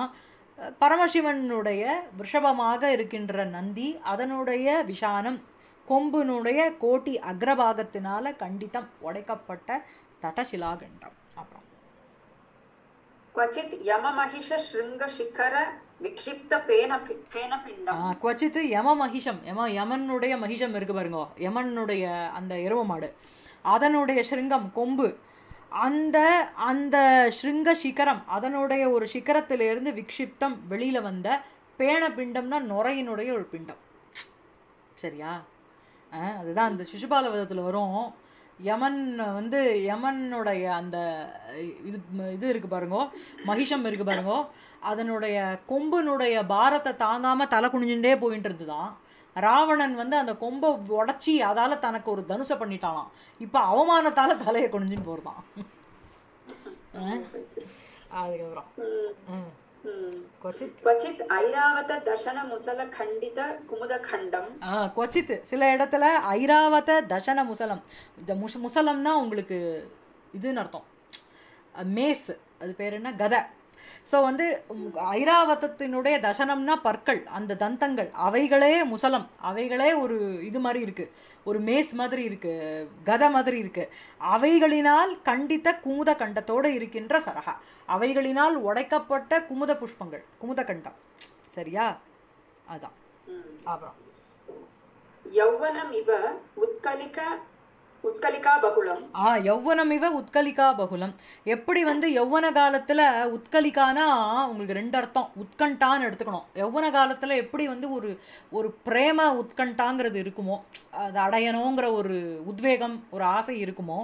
அஹ், பரமசிவனுடைய விஷபமாக இருக்கின்ற நந்தி அதனுடைய விஷானம் கொம்பினுடைய கோட்டி அக்ரபாகத்தினால கண்டித்தம் உடைக்கப்பட்ட தட்டசிலாகண்டம் அப்புறம் क्वचित् यममहिष शृङ्गशिखर विक्षिप्त पेन पेनपिण्डम् ஆ, குவச்சித்து யம மகிஷம் யம யமனுடைய மகிஷம் இருக்கு பாருங்க யமனுடைய அந்த எருவ மாடு அதனுடைய ஸ்ருங்கம் கொம்பு. அந்த அந்த ஸ்ருங்க சிகரம் அதனுடைய ஒரு சிகரத்திலிருந்து விக்ஷிப்தம் வெளியில் வந்த பேண பிண்டம்னா நுரையினுடைய ஒரு பிண்டம். சரியா? அதுதான் அந்த சிசுபால விதத்தில் வரும். யமன் வந்து யமனுடைய அந்த இது இது இருக்குது பாருங்கோ மகிஷம் இருக்குது பாருங்கோ அதனுடைய கொம்பினுடைய பாரத்தை தாங்காமல் தலை குனிஞ்சுட்டே போயின்ட்டு இருந்துதான். ராவணன் வந்து அந்த கொம்பை உடச்சி அதால் தனக்கு ஒரு தனுசை பண்ணிட்டானாம் இப்போ அவமானத்தால் தலையை குனிஞ்சுன்னு போகிறதான் அதுக்கப்புறம். ம். கொச்சித். சில இடத்துல ஐராவத தசன முசலம். இந்த முசலம்னா உங்களுக்கு இதுன்னு அர்த்தம். மேஸ் அது பேர் என்ன? கதை. ஸோ வந்து ஐராவதத்தினுடைய தசனம்னா பற்கள் அந்த தந்தங்கள் அவைகளே முசலம் அவைகளே ஒரு இது மாதிரி இருக்குது ஒரு மேஸ் மாதிரி இருக்குது கதை மாதிரி இருக்குது அவைகளினால் கண்டித்த குமுத கண்டத்தோடு இருக்கின்ற சரகா அவைகளினால் உடைக்கப்பட்ட குமுத புஷ்பங்கள் குமுத கண்டம். சரியா? அதான். அப்புறம். யௌவனம் இவ உட்கலிக்க உத்கலிகா பகுலம் ஆ யௌவனம் இவ உத்கலிகா பகுலம் எப்படி வந்து யௌவன காலத்தில் உத்கலிகானா உங்களுக்கு ரெண்டு அர்த்தம். உத்கண்டான்னு எடுத்துக்கணும். யௌவன காலத்தில் எப்படி வந்து ஒரு ஒரு பிரேம உத்கண்டாங்கிறது இருக்குமோ அது அடையணுங்கிற ஒரு உத்வேகம் ஒரு ஆசை இருக்குமோ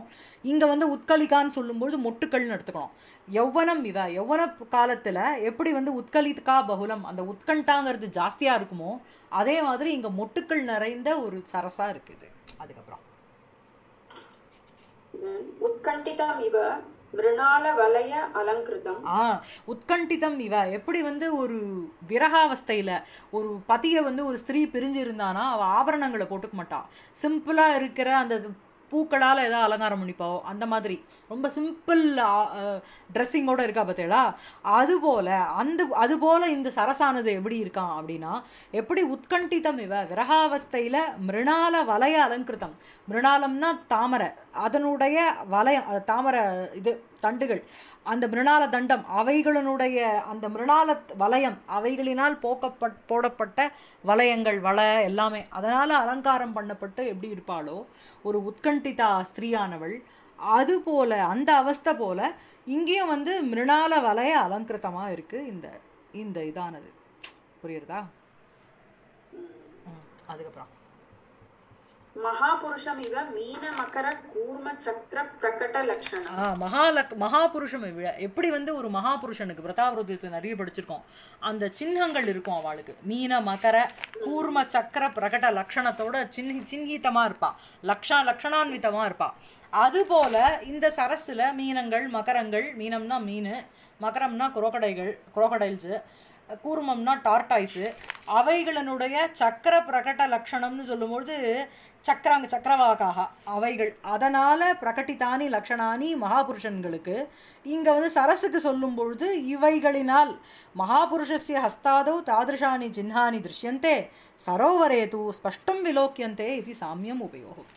இங்கே வந்து உத்கலிகான்னு சொல்லும்போது மொட்டுக்கள்னு எடுத்துக்கணும். யௌவனம் இவ யௌவன காலத்தில் எப்படி வந்து உத்கலிகா பகுலம் அந்த உத்கண்டாங்கிறது ஜாஸ்தியாக இருக்குமோ அதே மாதிரி இங்கே மொட்டுக்கள் நிறைந்த ஒரு சரஸாக இருக்குது. அதுக்கப்புறம். உத்கண்டிதம் இவ உத்கண்டிதம் இவ. எப்படி வந்து ஒரு விரகாவஸ்தையில ஒரு பதிய வந்து ஒரு ஸ்திரீ பிரிஞ்சு இருந்தானா அவ ஆபரணங்களை போட்டுக்க மாட்டா. சிம்பிளா இருக்கிற அந்த பூக்களால் ஏதோ அலங்காரம் பண்ணிப்பாவோ அந்த மாதிரி. ரொம்ப சிம்பிள் ட்ரெஸ்ஸிங்கோட இருக்கா பார்த்தீங்களா அதுபோல அந்த அதுபோல் இந்த சரசானது எப்படி இருக்கான் அப்படின்னா எப்படி உத்கண்டிதம் இவ விரகாவஸ்தையில மிருணால வலய அலங்கிருதம் மிருணாலம்னா தாமரை. அதனுடைய வலயம் தாமரை இது தண்டுகள். அந்த மிருணால தண்டம் அவைகளினுடைய அந்த மிருணால வலயம் அவைகளினால் போக்கப்பட் போடப்பட்ட வலயங்கள் வள எல்லாமே. அதனால் அலங்காரம் பண்ணப்பட்டு எப்படி இருப்பாளோ ஒரு உத்கண்டிதா ஸ்திரீயானவள் அது போல் அந்த அவஸ்தை போல இங்கேயும் வந்து மிருணால வலைய அலங்கிருத்தமாக இருக்குது இந்த இந்த இதானது. புரியுறதா? ம், அதுக்கப்புறம். மகாபுருஷம் இவ மீன மகர கூர்ம சக்கர பிரகட லட்சணம். ஆ மகாலக் மகாபுருஷம் விட எப்படி வந்து ஒரு மகாபுருஷனுக்கு பிரதாபருத்தியத்தில் நிறைய படிச்சிருக்கோம்? அந்த சின்னங்கள் இருக்கும் அவளுக்கு. மீன மகர கூர்ம சக்கர பிரகட லக்ஷணத்தோட சின்ன சின்ஹிதமாக இருப்பா. லக்ஷா லக்ஷணான்விதமாக இருப்பா. அதுபோல இந்த சரஸில் மீனங்கள் மகரங்கள் மீனம்னா மீன் மகரம்னா குரோக்கடைகள் குரோக்கடைல்ஸு கூர்மம்னா டார்டாய்ஸு அவைகளினுடைய சக்கர பிரகட லக்ஷணம்னு சொல்லும்போது சக்கராங்க சக்கரவாகாக. அவைகள் அதனால் பிரகட்டித்தானி லக்ஷணானி மகாபுருஷன்களுக்கு. இங்கே வந்து சரஸுக்கு சொல்லும் பொழுது இவைகளினால் மகாபுருஷஸ்ய ஹஸ்தாதௌ தாதிருஷானி சின்னானி திருஷ்யந்தே சரோவரே தூ ஸ்பஷ்டம் விலோக்கியந்தே இது சாமியம் உபயோகம்.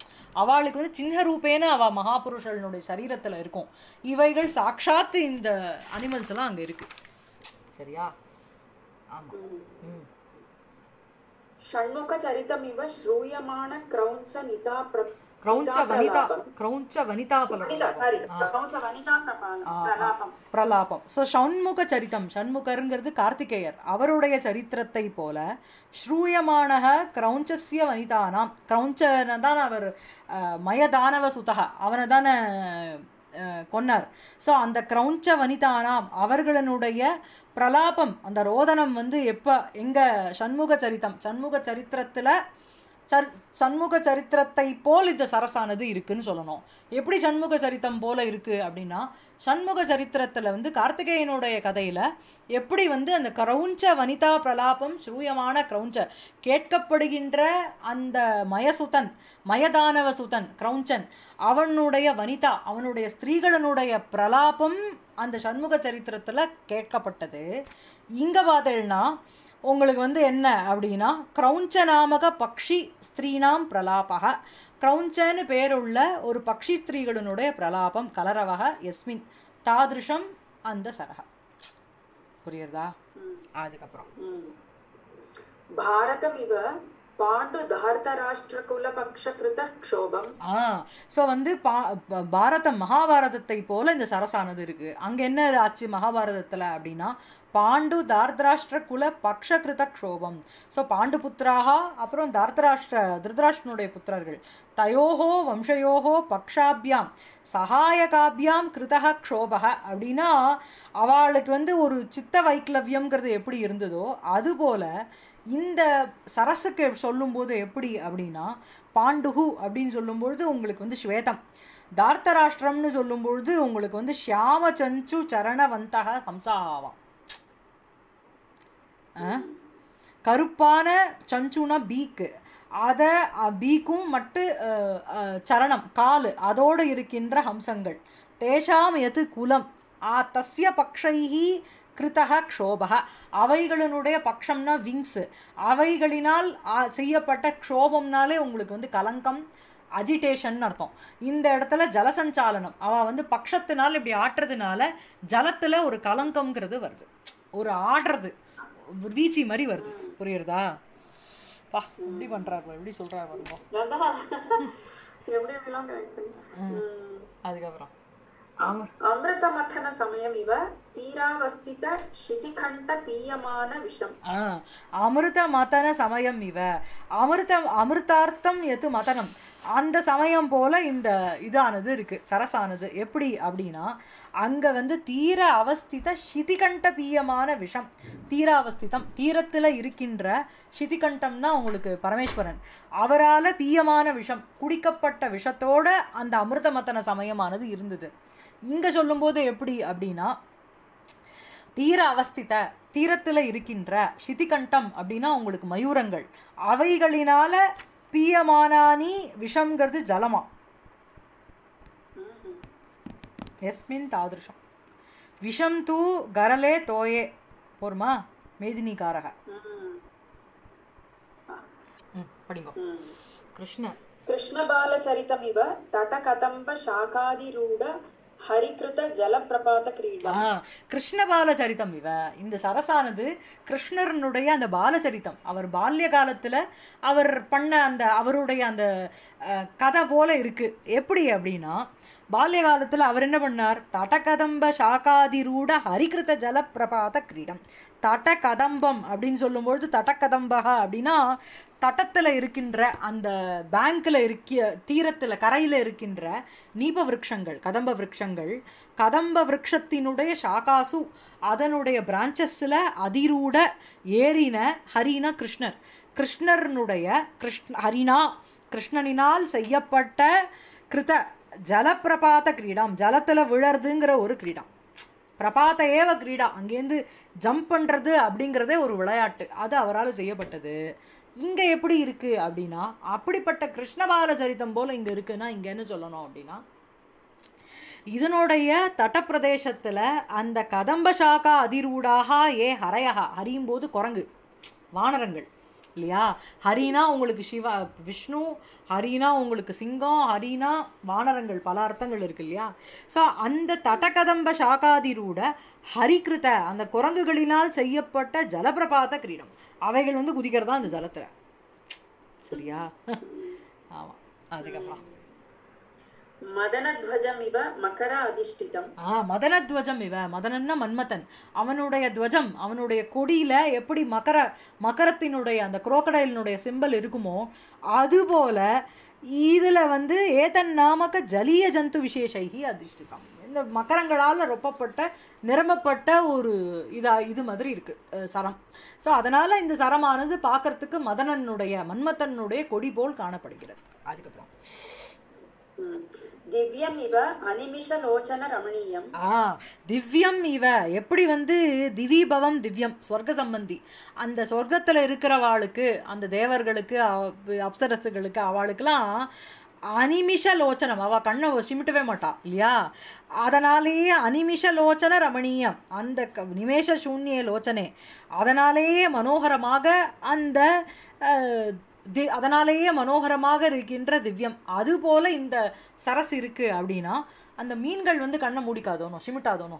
அவளுக்கு வந்து சின்ன ரூபேன அவள் மகாபுருஷனுடைய சரீரத்தில் இருக்கும். இவைகள் சாட்சாத்து இந்த அனிமல்ஸ் எல்லாம் அங்கே இருக்குது சரியா? ஆமாம் ம். ஷண்முக சரிதம் இவ ஸ்ரூயமான கிரௌஞ்ச நிதா கிரௌஞ்ச வனிதா. கிரௌஞ்ச வனிதா பிரபாலம், பிரலாபம். ஸோ ஷண்முக சரித்தம் ஷண்முகருங்கிறது கார்த்திகேயர். அவருடைய சரித்திரத்தை போல ஸ்ரூயமானக கிரௌஞ்சஸ்ய வனிதானாம். கிரௌஞ்சன தான் அவர் மயதானவ சுதக அவனை தானே கொன்னார். ஸோ அந்த கிரௌஞ்ச வனிதானாம். அவர்களுடைய பிரலாபம் அந்த ரோதனம் வந்து எப்போ எங்கள் சண்முக சரித்தம் சண்முக சரித்திரத்தில் சர் சண்முக சரித்திரத்தை போல் இந்த சரசானது இருக்குன்னு சொல்லணும். எப்படி சண்முக சரித்தம் போல் இருக்குது அப்படின்னா சண்முக சரித்திரத்தில் வந்து கார்த்திகேயனுடைய கதையில் எப்படி வந்து அந்த கிரௌஞ்ச வனிதா பிரலாபம் சூயமான கிரௌஞ்ச கேட்கப்படுகின்ற அந்த மயசுதன் மயதானவ சுதன் கிரௌஞ்சன் அவனுடைய வனிதா அவனுடைய ஸ்திரீகளனுடைய பிரலாபம் அந்த சண்முக சரித்திரத்தில் கேட்கப்பட்டது. இங்கே பார்த்தேன்னா உங்களுக்கு வந்து என்ன அப்படின்னா கிரௌஞ்ச நாமக பக்ஷி ஸ்திரீனாம் பிரலாபக. கிரௌஞ்சன்னு பேருள்ள ஒரு பக்ஷி ஸ்திரீகளினுடைய பிரலாபம் கலரவக எஸ்மின் தாதிருஷம் அந்த சரக. புரியுறதா? அதுக்கப்புறம். பாரதம் இவ ஸோ வந்து பா ப- பாரதம் மகாபாரதத்தை போல இந்த சரசானது இருக்கு. அங்கே என்ன ஆச்சு மகாபாரதத்தில் அப்படின்னா பாண்டு தார்தராஷ்டிர குல பக்ஷகிருத க்ஷோபம் ஸோ பாண்டு புத்திராக அப்புறம் தார்தராஷ்டிர திருதராஷ்டனுடைய புத்திரர்கள். தயோஹோ வம்சயோகோ பக்ஷாபியாம். சகாயகாபியாம் கிருதக க்ஷோபக அப்படின்னா அவளுக்கு வந்து ஒரு சித்த வைக்லவியங்கிறது எப்படி இருந்ததோ அதுபோல இந்த சரஸுக்கு சொல்லும்போது எப்படி அப்படின்னா பாண்டுகு அப்படின்னு சொல்லும்பொழுது உங்களுக்கு வந்து ஸ்வேதம். தார்த்தராஷ்டிரம்னு சொல்லும்பொழுது உங்களுக்கு வந்து ஷியாம சஞ்சு சரணவந்தக ஹம்சாவாம் கருப்பான சஞ்சுனா பீக்கு. அதை பீக்கும் மட்டு சரணம் காலு. அதோடு இருக்கின்ற ஹம்சங்கள். தேஷாம் எது குலம். ஆ தஸ்ய பக்ஷைஹி கிருத்தக க்ஷோபக அவைகளினுடைய பக்ஷம்னா விங்ஸு. அவைகளினால் செய்யப்பட்ட க்ஷோபம்னாலே உங்களுக்கு வந்து கலங்கம் அஜிடேஷன் அர்த்தம். இந்த இடத்துல ஜலசஞ்சாலனம். அவள் வந்து பக்ஷத்தினால் இப்படி ஆட்டுறதுனால ஜலத்தில் ஒரு கலங்கம்ங்கிறது வருது. ஒரு ஆடுறது. வீச்சி மாதிரி வருது. புரியுறதா? பா எப்படி பண்ணுறாரு எப்படி சொல்கிறாரு பாருங்க. அதுக்கப்புறம். அமிர்த மத்தன சமயம் இவ தீராவஸ்தித பீயமான விஷம். அமிர்த மதன சமயம் இவ. அமிர்தம் அமிர்தார்த்தம் எது மதனம்? அந்த சமயம் போல் இந்த இதானது இருக்குது சரசானது. எப்படி அப்படின்னா அங்கே வந்து தீர அவஸ்தித சிதிகண்ட பீயமான விஷம். தீராவஸ்திதம் தீரத்தில் இருக்கின்ற சிதிகண்டம்னா உங்களுக்கு பரமேஸ்வரன். அவரால் பீயமான விஷம் குடிக்கப்பட்ட விஷத்தோட அந்த அமிர்தமத்தன சமயமானது இருந்தது. இங்கே சொல்லும்போது எப்படி அப்படின்னா தீர அவஸ்தித தீரத்தில் இருக்கின்ற சிதிகண்டம் அப்படின்னா உங்களுக்கு மயூரங்கள். அவைகளினால பீயமானானி விஷங்கிறது ஜலமா. எஸ்மின் தாதிருஷம். விஷம் தூ கரலே தோயே போருமா? மேதினிகாரக. படிங்கோ. கிருஷ்ண கிருஷ்ணபாலச்சரிதமிவ தடகதம்ப சாகாதிரூட ஹரிகிருத ஜலப்பிரபாத கிரீடா கிருஷ்ண பாலச்சரித்தம் இவ. இந்த சரசானது கிருஷ்ணரனுடைய அந்த பாலச்சரித்தம் அவர் பால்ய காலத்தில் அவர் பண்ண அந்த அவருடைய அந்த கதை போல இருக்குது எப்படி அப்படின்னா பால்ய காலத்தில் அவர் என்ன பண்ணார்? தடகதம்ப சாகாதிரூட ஹரிகிருத ஜலப்பிரபாத கிரீடம். தடகதம்பம் அப்படின்னு சொல்லும்பொழுது தடகதம்பகா அப்படின்னா தட்டத்தில் இருக்கின்ற அந்த பேங்க்கில் இருக்கிய தீரத்தில் கரையில் இருக்கின்ற நீப விரக்ஷங்கள் கதம்ப விரக்ஷங்கள் கதம்ப விரக்ஷத்தினுடைய ஷாகாசு அதனுடைய பிரான்ச்சஸில் அதிரூட ஏறின ஹரினா கிருஷ்ணர். கிருஷ்ணர்னுடைய கிருஷ்ண ஹரினா கிருஷ்ணனினால் செய்யப்பட்ட கிருத ஜலப்பிரபாத கிரீடம் ஜலத்தில் விழறதுங்கிற ஒரு கிரீடம். பிரபாத ஏவ கிரீடா அங்கேருந்து ஜம்ப் பண்ணுறது அப்படிங்கிறதே ஒரு விளையாட்டு. அது அவரால் செய்யப்பட்டது. இங்கே எப்படி இருக்குது அப்படின்னா அப்படிப்பட்ட கிருஷ்ணபால சரிதம் போல் இங்கே இருக்குன்னா இங்கே என்ன சொல்லணும் அப்படின்னா இதனுடைய தட்டப்பிரதேசத்தில் அந்த கதம்ப சாக்கா அதிரூடாக ஏ ஹரையகா அறியும் போது குரங்கு வானரங்கள். இல்லையா? ஹரினா உங்களுக்கு சிவா விஷ்ணு ஹரினா உங்களுக்கு சிங்கம் ஹரினா வானரங்கள் பல அர்த்தங்கள் இருக்கு இல்லையா? ஸோ அந்த தடகதம்ப சாகாதிரூட ஹரிகிருத அந்த குரங்குகளினால் செய்யப்பட்ட ஜலப்பிரபாத கிரீடம். அவைகள் வந்து குதிக்கிறதா அந்த ஜலத்தில். சரியா? ஆமாம் அதுக்கப்புறம். மதனத்வஜமிவ மகர அதிஷ்டிதம் ஆ மதனத்வஜம் இவ மதனன்னா மன்மதன். அவனுடைய துவஜம் அவனுடைய கொடியில எப்படி மகர மகரத்தினுடைய அந்த குரோக்கடைலினுடைய சிம்பல் இருக்குமோ அதுபோல இதுல வந்து ஏதன் நாமக்க ஜலிய ஜந்து விசேஷைகி அதிஷ்டிதம். இந்த மகரங்களால் ரொப்பப்பட்ட நிரம்பப்பட்ட ஒரு இதா இது மாதிரி இருக்கு அஹ், சரம். ஸோ அதனால இந்த சரமானது பார்க்கறதுக்கு மதனனுடைய மன்மதனுடைய கொடி போல் காணப்படுகிறது. அதுக்கப்புறம். திவ்யம் இவ அனிமிஷலோச்சன ரமணீயம். ஆ திவ்யம் இவ எப்படி வந்து திவிபவம் திவ்யம் சொர்க்க சம்பந்தி அந்த சொர்க்கத்தில் இருக்கிறவாளுக்கு அந்த தேவர்களுக்கு அப்சரசுகளுக்கு அவளுக்கெல்லாம் அனிமிஷ லோச்சனம். அவள் கண்ணை சிமிட்டவே மாட்டாள் இல்லையா? அதனாலேயே அனிமிஷ லோச்சன ரமணீயம் அந்த க- நிமேஷ சூன்ய லோச்சனே. அதனாலேயே மனோகரமாக அந்த தி அதனாலேயே மனோகரமாக இருக்கின்ற திவ்யம். அதுபோல இந்த சரஸ் இருக்கு அப்படின்னா அந்த மீன்கள் வந்து கண்ணை மூடிக்காதோனோ சிமிட்டாதோனோ.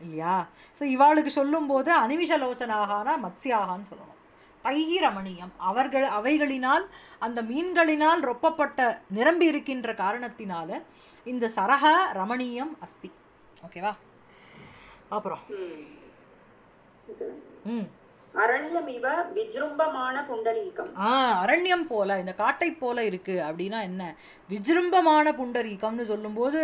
இல்லையா? ஸோ இவாளுக்கு சொல்லும்போது அனிமிஷலோச்சனாகானா மத்ஸ்யாகான்னு சொல்லணும். தைகி ரமணீயம் அவர்கள் அவைகளினால் அந்த மீன்களினால் ரொப்பப்பட்ட நிரம்பி இருக்கின்ற காரணத்தினால இந்த சரக ரமணீயம் அஸ்தி. ஓகேவா அப்புறம். ம். அரண்யம் அரண்யம் போல இந்த காட்டை போல இருக்கு. அப்படின்னா என்ன? விஜృంபமான புண்டரீகம்னு சொல்லும் போது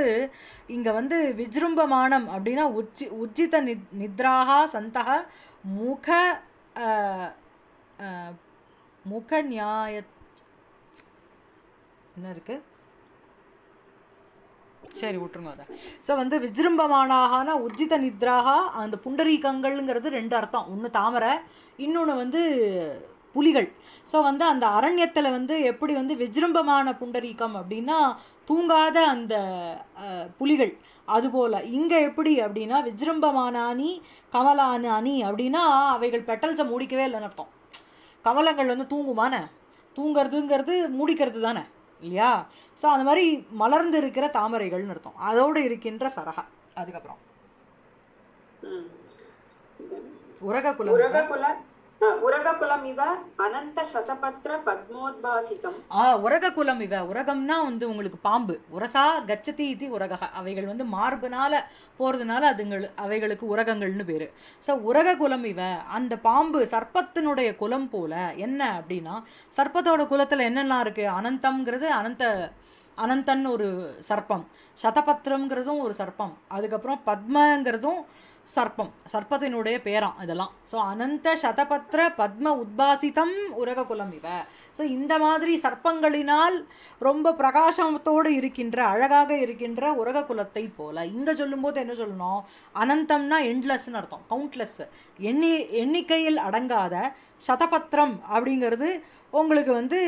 இங்க வந்து விஜிரும்பமானம் அப்படின்னா உச்சி உச்சித நித்ராகா சந்தக முக முக நியாய என்ன இருக்கு? சரி விட்டுருங்க அதை. ஸோ வந்து விஜிரும்பமானாகனா உஜ்ஜித நித்ராக அந்த புண்டரீகங்கள்ங்கிறது ரெண்டு அர்த்தம். ஒன்று தாமரை இன்னொன்று வந்து புலிகள். ஸோ வந்து அந்த அரண்யத்தில் வந்து எப்படி வந்து விஜிரும்பமான புண்டரீகம் அப்படின்னா தூங்காத அந்த புலிகள். அதுபோல் இங்கே எப்படி அப்படின்னா விஜிரும்பமான அணி கமலான அணி அப்படின்னா அவைகள் பெட்டல்ஸை முடிக்கவே இல்லைன்னு அர்த்தம். கமலங்கள் வந்து தூங்குமானே? தூங்கிறதுங்கிறது மூடிக்கிறது தானே? இல்லையா? ஸோ அந்த மாதிரி மலர்ந்து இருக்கிற தாமரைகள்னு அர்த்தம். அதோடு இருக்கின்ற சரகா. அதுக்கப்புறம். உரக குலம் உரககுல ஆ, உரககுலம் இவ அனந்த சதபத்ர பத்மோத்பாசிதம். ஆ உரக குலம் இவ. உரகம்னா வந்து உங்களுக்கு பாம்பு. உரசா கச்சதி இது உரக அவைகள் வந்து மார்புனால போகிறதுனால அதுங்கள் அவைகளுக்கு உரகங்கள்னு பேர். ஸோ உரக குலம் இவ அந்த பாம்பு சர்ப்பத்தினுடைய குலம் போல என்ன அப்படின்னா சர்ப்பத்தோட குலத்தில் என்னெல்லாம் இருக்குது அனந்தம்ங்கிறது அனந்த அனந்தன் ஒரு சர்ப்பம். சதபத்திரம்ங்கிறதும் ஒரு சர்ப்பம். அதுக்கப்புறம் பத்மங்கிறதும் சர்ப்பம் சர்ப்பத்தினுடைய பேராம் இதெல்லாம். ஸோ அனந்த சதபத்திர பத்ம உத்பாசிதம் உரககுலம் இவ. ஸோ இந்த மாதிரி சர்ப்பங்களினால் ரொம்ப பிரகாசத்தோடு இருக்கின்ற அழகாக இருக்கின்ற உரககுலத்தை போல. இங்கே சொல்லும்போது என்ன சொல்லணும்? அனந்தம்னா எண்ட்லெஸ்ன்னு அர்த்தம் கவுண்ட்லெஸ் எண்ணி எண்ணிக்கையில் அடங்காத சதபத்திரம் அப்படிங்கிறது உங்களுக்கு வந்து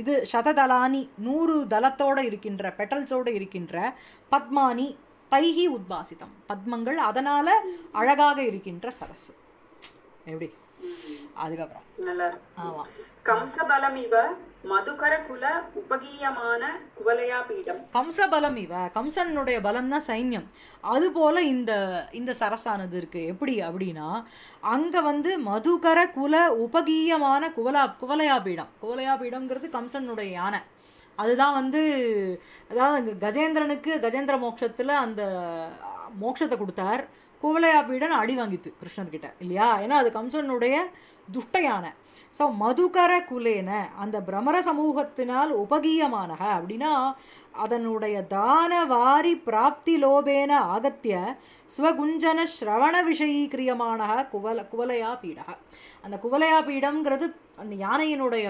இது சததலானி நூறு தளத்தோடு இருக்கின்ற பெட்டல்ஸோடு இருக்கின்ற பத்மானி தைகி உத்பாசிதம். பத்மங்கள் அதனால அழகாக இருக்கின்ற சரசு. எப்படி? அதுக்கப்புறம். ஆமாம் கம்சபலம் இவ மதுகர குல உபகீயமான குவலயா பீடம் கம்சபலம் இவ கம்சனுடைய பலம்னா சைன்யம். அதுபோல இந்த இந்த சரசானது இருக்கு. எப்படி அப்படின்னா அங்க வந்து மதுகர குல உபகீயமான குவலா குவலயா பீடம் குவலயா பீடம்ங்கிறது கம்சனுடைய யானை. அதுதான் வந்து அதாவது கஜேந்திரனுக்கு கஜேந்திர மோட்சத்தில் அந்த மோட்சத்தை கொடுத்தார். குவலையாபீடன் அடி வாங்கித்து கிருஷ்ணர்கிட்ட இல்லையா? ஏன்னா அது கம்சனுடைய துஷ்டையான. ஸோ மதுகர குலேன அந்த பிரமர சமூகத்தினால் உபகீயமானக அப்படின்னா அதனுடைய தான வாரி பிராப்தி லோபேன ஆகத்திய ஸ்வகுஞ்சன ஸ்ரவண விஷயீக்கிரியமான குவல குவலையா பீடக அந்த குவலையா பீடம்ங்கிறது அந்த யானையினுடைய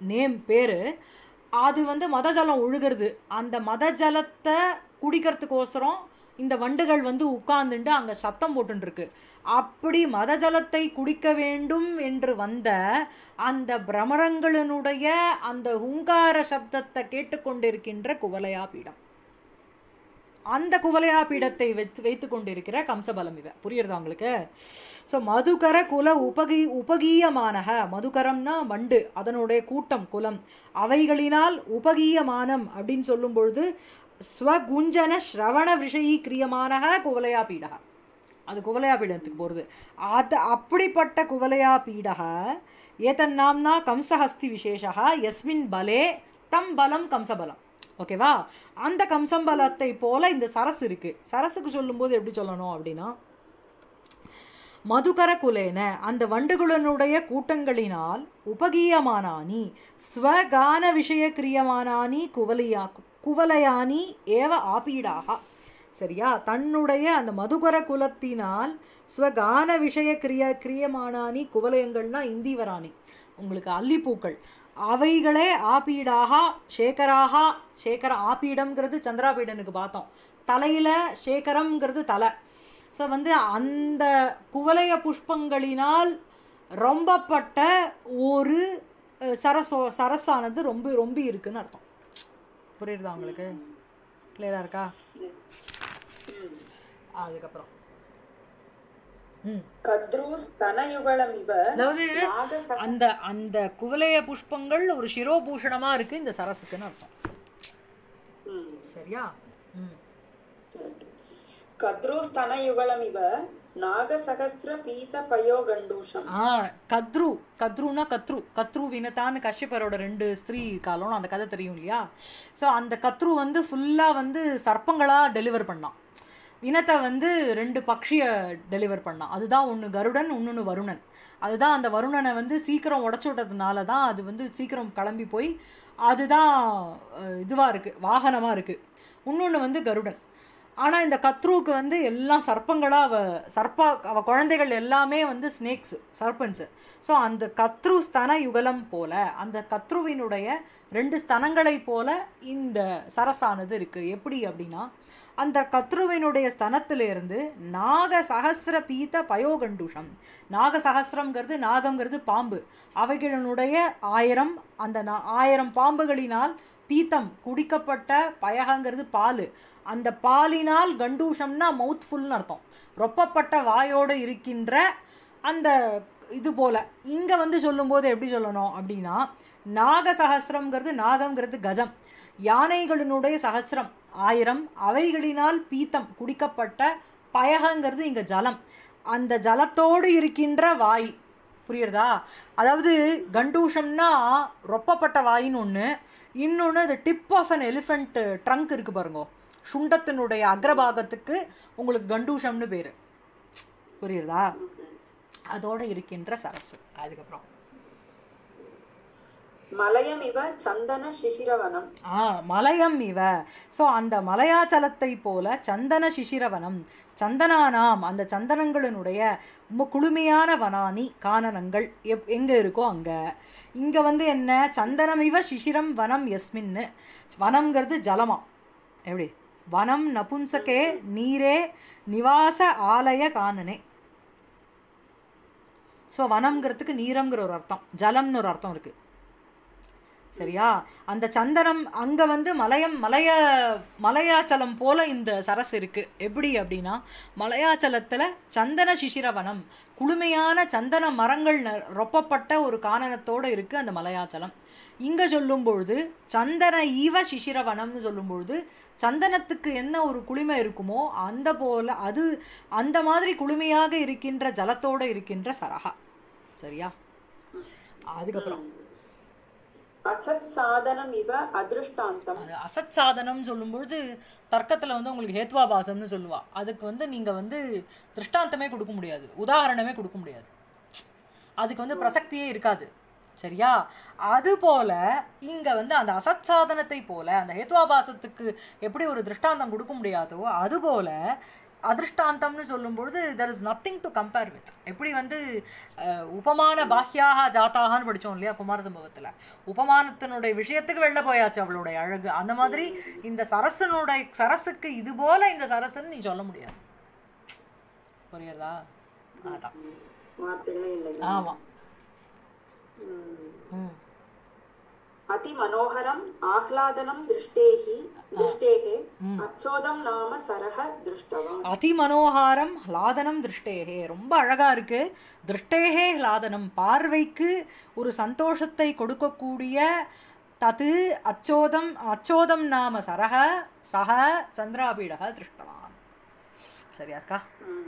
நேம் பேர். அது வந்து மத ஜலம் ஒழுகிறது அந்த மத ஜலத்தை குடிக்கிறதுக்கோசரம் இந்த வண்டுகள் வந்து உட்கார்ந்துட்டு அங்கே சத்தம் போட்டுருக்கு அப்படி மத ஜலத்தை குடிக்க வேண்டும் என்று வந்த அந்த பிரமரங்களினுடைய அந்த ஹுங்கார சப்தத்தை கேட்டுக்கொண்டிருக்கின்ற குவலையா பீடம். அந்த குவலையா பீடத்தை வைத்து வைத்து கொண்டிருக்கிற கம்சபலம் இவ. புரியுறதா உங்களுக்கு? ஸோ மதுகர குல உபகி உபகீயமானக. மதுகரம்னா வண்டு அதனுடைய கூட்டம் குலம். அவைகளினால் உபகீயமானம் அப்படின்னு சொல்லும் பொழுது ஸ்வகுஞ்சன ஸ்ரவண விஷயீக்கிரியமானக குவலையா பீடக. அது குவலையா பீடத்துக்கு போகிறது அது அப்படிப்பட்ட குவலையா பீடக ஏதன்னாம்னா கம்சஹஸ்தி விசேஷா எஸ்மின் பலே தம் பலம் கம்சபலம். ஓகேவா? அந்த கம்சம்பலத்தை போல இந்த சரஸ் இருக்கு. சரஸுக்கு சொல்லும்போது எப்படி சொல்லணும் அப்படின்னா மதுகர குலேன அந்த வண்டுகுலனுடைய கூட்டங்களினால் உபகீயமானானி ஸ்வகான விஷய கிரியமானானி குவலியா குவலயானி ஏவ ஆபீடாக. சரியா? தன்னுடைய அந்த மதுகர குலத்தினால் ஸ்வகான விஷய கிரிய கிரியமானானி குவலயங்கள்னா இந்திவராணி. உங்களுக்கு அல்லிப்பூக்கள். அவைகளே ஆபீடாக சேகராக சேகர ஆபீடம்ங்கிறது சந்திராபீடனுக்கு பார்த்தோம். தலையில் சேகரம்ங்கிறது தலை. ஸோ வந்து அந்த குவலய புஷ்பங்களினால் ரொம்பப்பட்ட ஒரு சரசோ சரஸானது ரொம்ப ரொம்ப இருக்குன்னு அர்த்தம். புரியுறதா உங்களுக்கு? கிளியராக இருக்கா? அதுக்கப்புறம். அதாவது அந்த அந்த குவலய புஷ்பங்கள் ஒரு சிரோபூஷணமா இருக்கு இந்த சரஸுக்குன்னு அர்த்தம். சரியா? ம். கத்ரூஸ்தனயுகளமிவ நாகசகஸ்ர பீத பயோகண்டூஷம். ஆ கத்ரு கத்ருனா கத்ரு கத்ரு வினதான்னு கஷ்யப்பரோட ரெண்டு ஸ்திரீ காலம் அந்த கதை தெரியும் இல்லையா? ஸோ அந்த கத்ரு வந்து ஃபுல்லாக வந்து சர்ப்பங்களாக டெலிவர் பண்ணான். இனத்தை வந்து ரெண்டு பக்ஷியை டெலிவர் பண்ணான் அதுதான் ஒன்று கருடன் இன்னொன்று வருணன். அதுதான் அந்த வருணனை வந்து சீக்கிரம் உடச்சி விட்டதுனால தான் அது வந்து சீக்கிரம் கிளம்பி போய் அதுதான் இதுவாக இருக்குது வாகனமாக இருக்குது இன்னொன்று வந்து கருடன். ஆனால் இந்த கத்ருவுக்கு வந்து எல்லாம் சர்ப்பங்களாக அவ சர்ப்பா அவ குழந்தைகள் எல்லாமே வந்து ஸ்னேக்ஸு சர்பன்ஸு ஸோ அந்த கத்ரு ஸ்தன யுகலம் போல அந்த கத்ருவினுடைய ரெண்டு ஸ்தனங்களை போல இந்த சரசானது இருக்குது எப்படி அப்படின்னா அந்த கத்ருவினுடைய ஸ்தனத்திலிருந்து நாக சகசிர பீத்த பயோகண்டுஷம். நாக சகசிரங்கிறது நாகங்கிறது பாம்பு. அவைகளினுடைய ஆயிரம் அந்த நா- ஆயிரம் பாம்புகளினால் பீத்தம் குடிக்கப்பட்ட பயகங்கிறது பால். அந்த பாலினால் கண்டூஷம்னா மவுத் ஃபுல்னு அர்த்தம். ரொப்பப்பட்ட வாயோடு இருக்கின்ற அந்த இது போல். இங்கே வந்து சொல்லும்போது எப்படி சொல்லணும் அப்படின்னா நாக சகசிரங்கிறது நாகங்கிறது கஜம். யானைகளினுடைய சகசிரம். ஆயிரம் அவைகளினால் பீத்தம் குடிக்கப்பட்ட பயகங்கிறது இங்கே ஜலம். அந்த ஜலத்தோடு இருக்கின்ற வாய். புரியுறதா அதாவது கண்டூஷம்னா ரொப்பப்பட்ட வாயின்னு ஒன்று இன்னொன்று அது tip of an elephant trunk இருக்குது பாருங்க. சுண்டத்தினுடைய அக்ரபாகத்துக்கு உங்களுக்கு கண்டூஷம்னு பேர். புரியுறதா அதோடு இருக்கின்ற சரசு. அதுக்கப்புறம் மலயம் இவ சந்தன சிசிரவனம் ஆ மலயம் இவ. ஸோ அந்த மலையாச்சலத்தை போல சந்தன சிசிரவனம் சந்தனானாம் அந்த சந்தனங்களினுடைய ரொம்ப குளுமையான வனானி கானனங்கள் எப் எங்கே இருக்கோ அங்கே. இங்கே வந்து என்ன? சந்தனம் இவ சிசிரம் வனம் எஸ்மின்னு வனம்ங்கிறது ஜலமா. எப்படி? வனம் நபும்சகே நீரே நிவாச ஆலய கானனே. ஸோ வனம்ங்கிறதுக்கு நீரம்ங்கிற ஒரு அர்த்தம். ஜலம்னு ஒரு அர்த்தம் இருக்குது சரியா? அந்த சந்தனம் அங்கே வந்து மலையம் மலைய மலையாச்சலம் போல இந்த சரஸ் இருக்குது எப்படி அப்படின்னா மலையாச்சலத்தில் சந்தன சிசிரவனம் குளுமையான சந்தன மரங்கள் ரொப்பப்பட்ட ஒரு கானனத்தோடு இருக்குது அந்த மலையாச்சலம். இங்கே சொல்லும்பொழுது சந்தன ஈவ சிசிரவனம்னு சொல்லும்பொழுது சந்தனத்துக்கு என்ன ஒரு குளிமை இருக்குமோ அந்த போல் அது அந்த மாதிரி குளுமையாக இருக்கின்ற ஜலத்தோடு இருக்கின்ற சரகா சரியா? அதுக்கப்புறம். அசத் சாதனம் இவ அதிருஷ்டாந்தம். அது அசத் சாதனம் சொல்லும்பொழுது தர்க்கத்தில் வந்து உங்களுக்கு ஹேத்வாபாசம்னு சொல்லுவா. அதுக்கு வந்து நீங்கள் வந்து திருஷ்டாந்தமே கொடுக்க முடியாது. உதாரணமே கொடுக்க முடியாது. அதுக்கு வந்து பிரசக்தியே இருக்காது. சரியா? அது போல இங்க வந்து அந்த அசத் சாதனத்தை போல அந்த ஹேத்வாபாசத்துக்கு எப்படி ஒரு திருஷ்டாந்தம் கொடுக்க முடியாதோ அதுபோல அதிருஷ்டாந்தம்னு சொல்லும்பொழுது there is nothing to compare with எப்படி வந்து உபமான பாஹ்யாக ஜாத்தாகான்னு படிச்சோம் இல்லையா குமார சம்பவத்தில்? உபமானத்தினுடைய விஷயத்துக்கு வெளில போயாச்சு அவளுடைய அழகு. அந்த மாதிரி இந்த சரசனுடைய சரசுக்கு இது போல இந்த சரசுன்னு நீ சொல்ல முடியாது. புரியுறதா அதான். வார்த்தைகளே இல்லை ஆமா. ம். அதிமனோகரம் ஆஹ்லாதனம் திருஷ்டேஹி திருஷ்டேஹே அச்சோதம் நாம சரஹ திருஷ்டவான் அதிமனோகாரம் லாதனம் திருஷ்டேகே. ரொம்ப அழகா இருக்கு. திருஷ்டேகே லாதனம். பார்வைக்கு ஒரு சந்தோஷத்தை கொடுக்கக்கூடிய தது அச்சோதம் அச்சோதம் நாம சரக சக சந்திராபீடக திருஷ்டவான். சரியாக்கா ம்.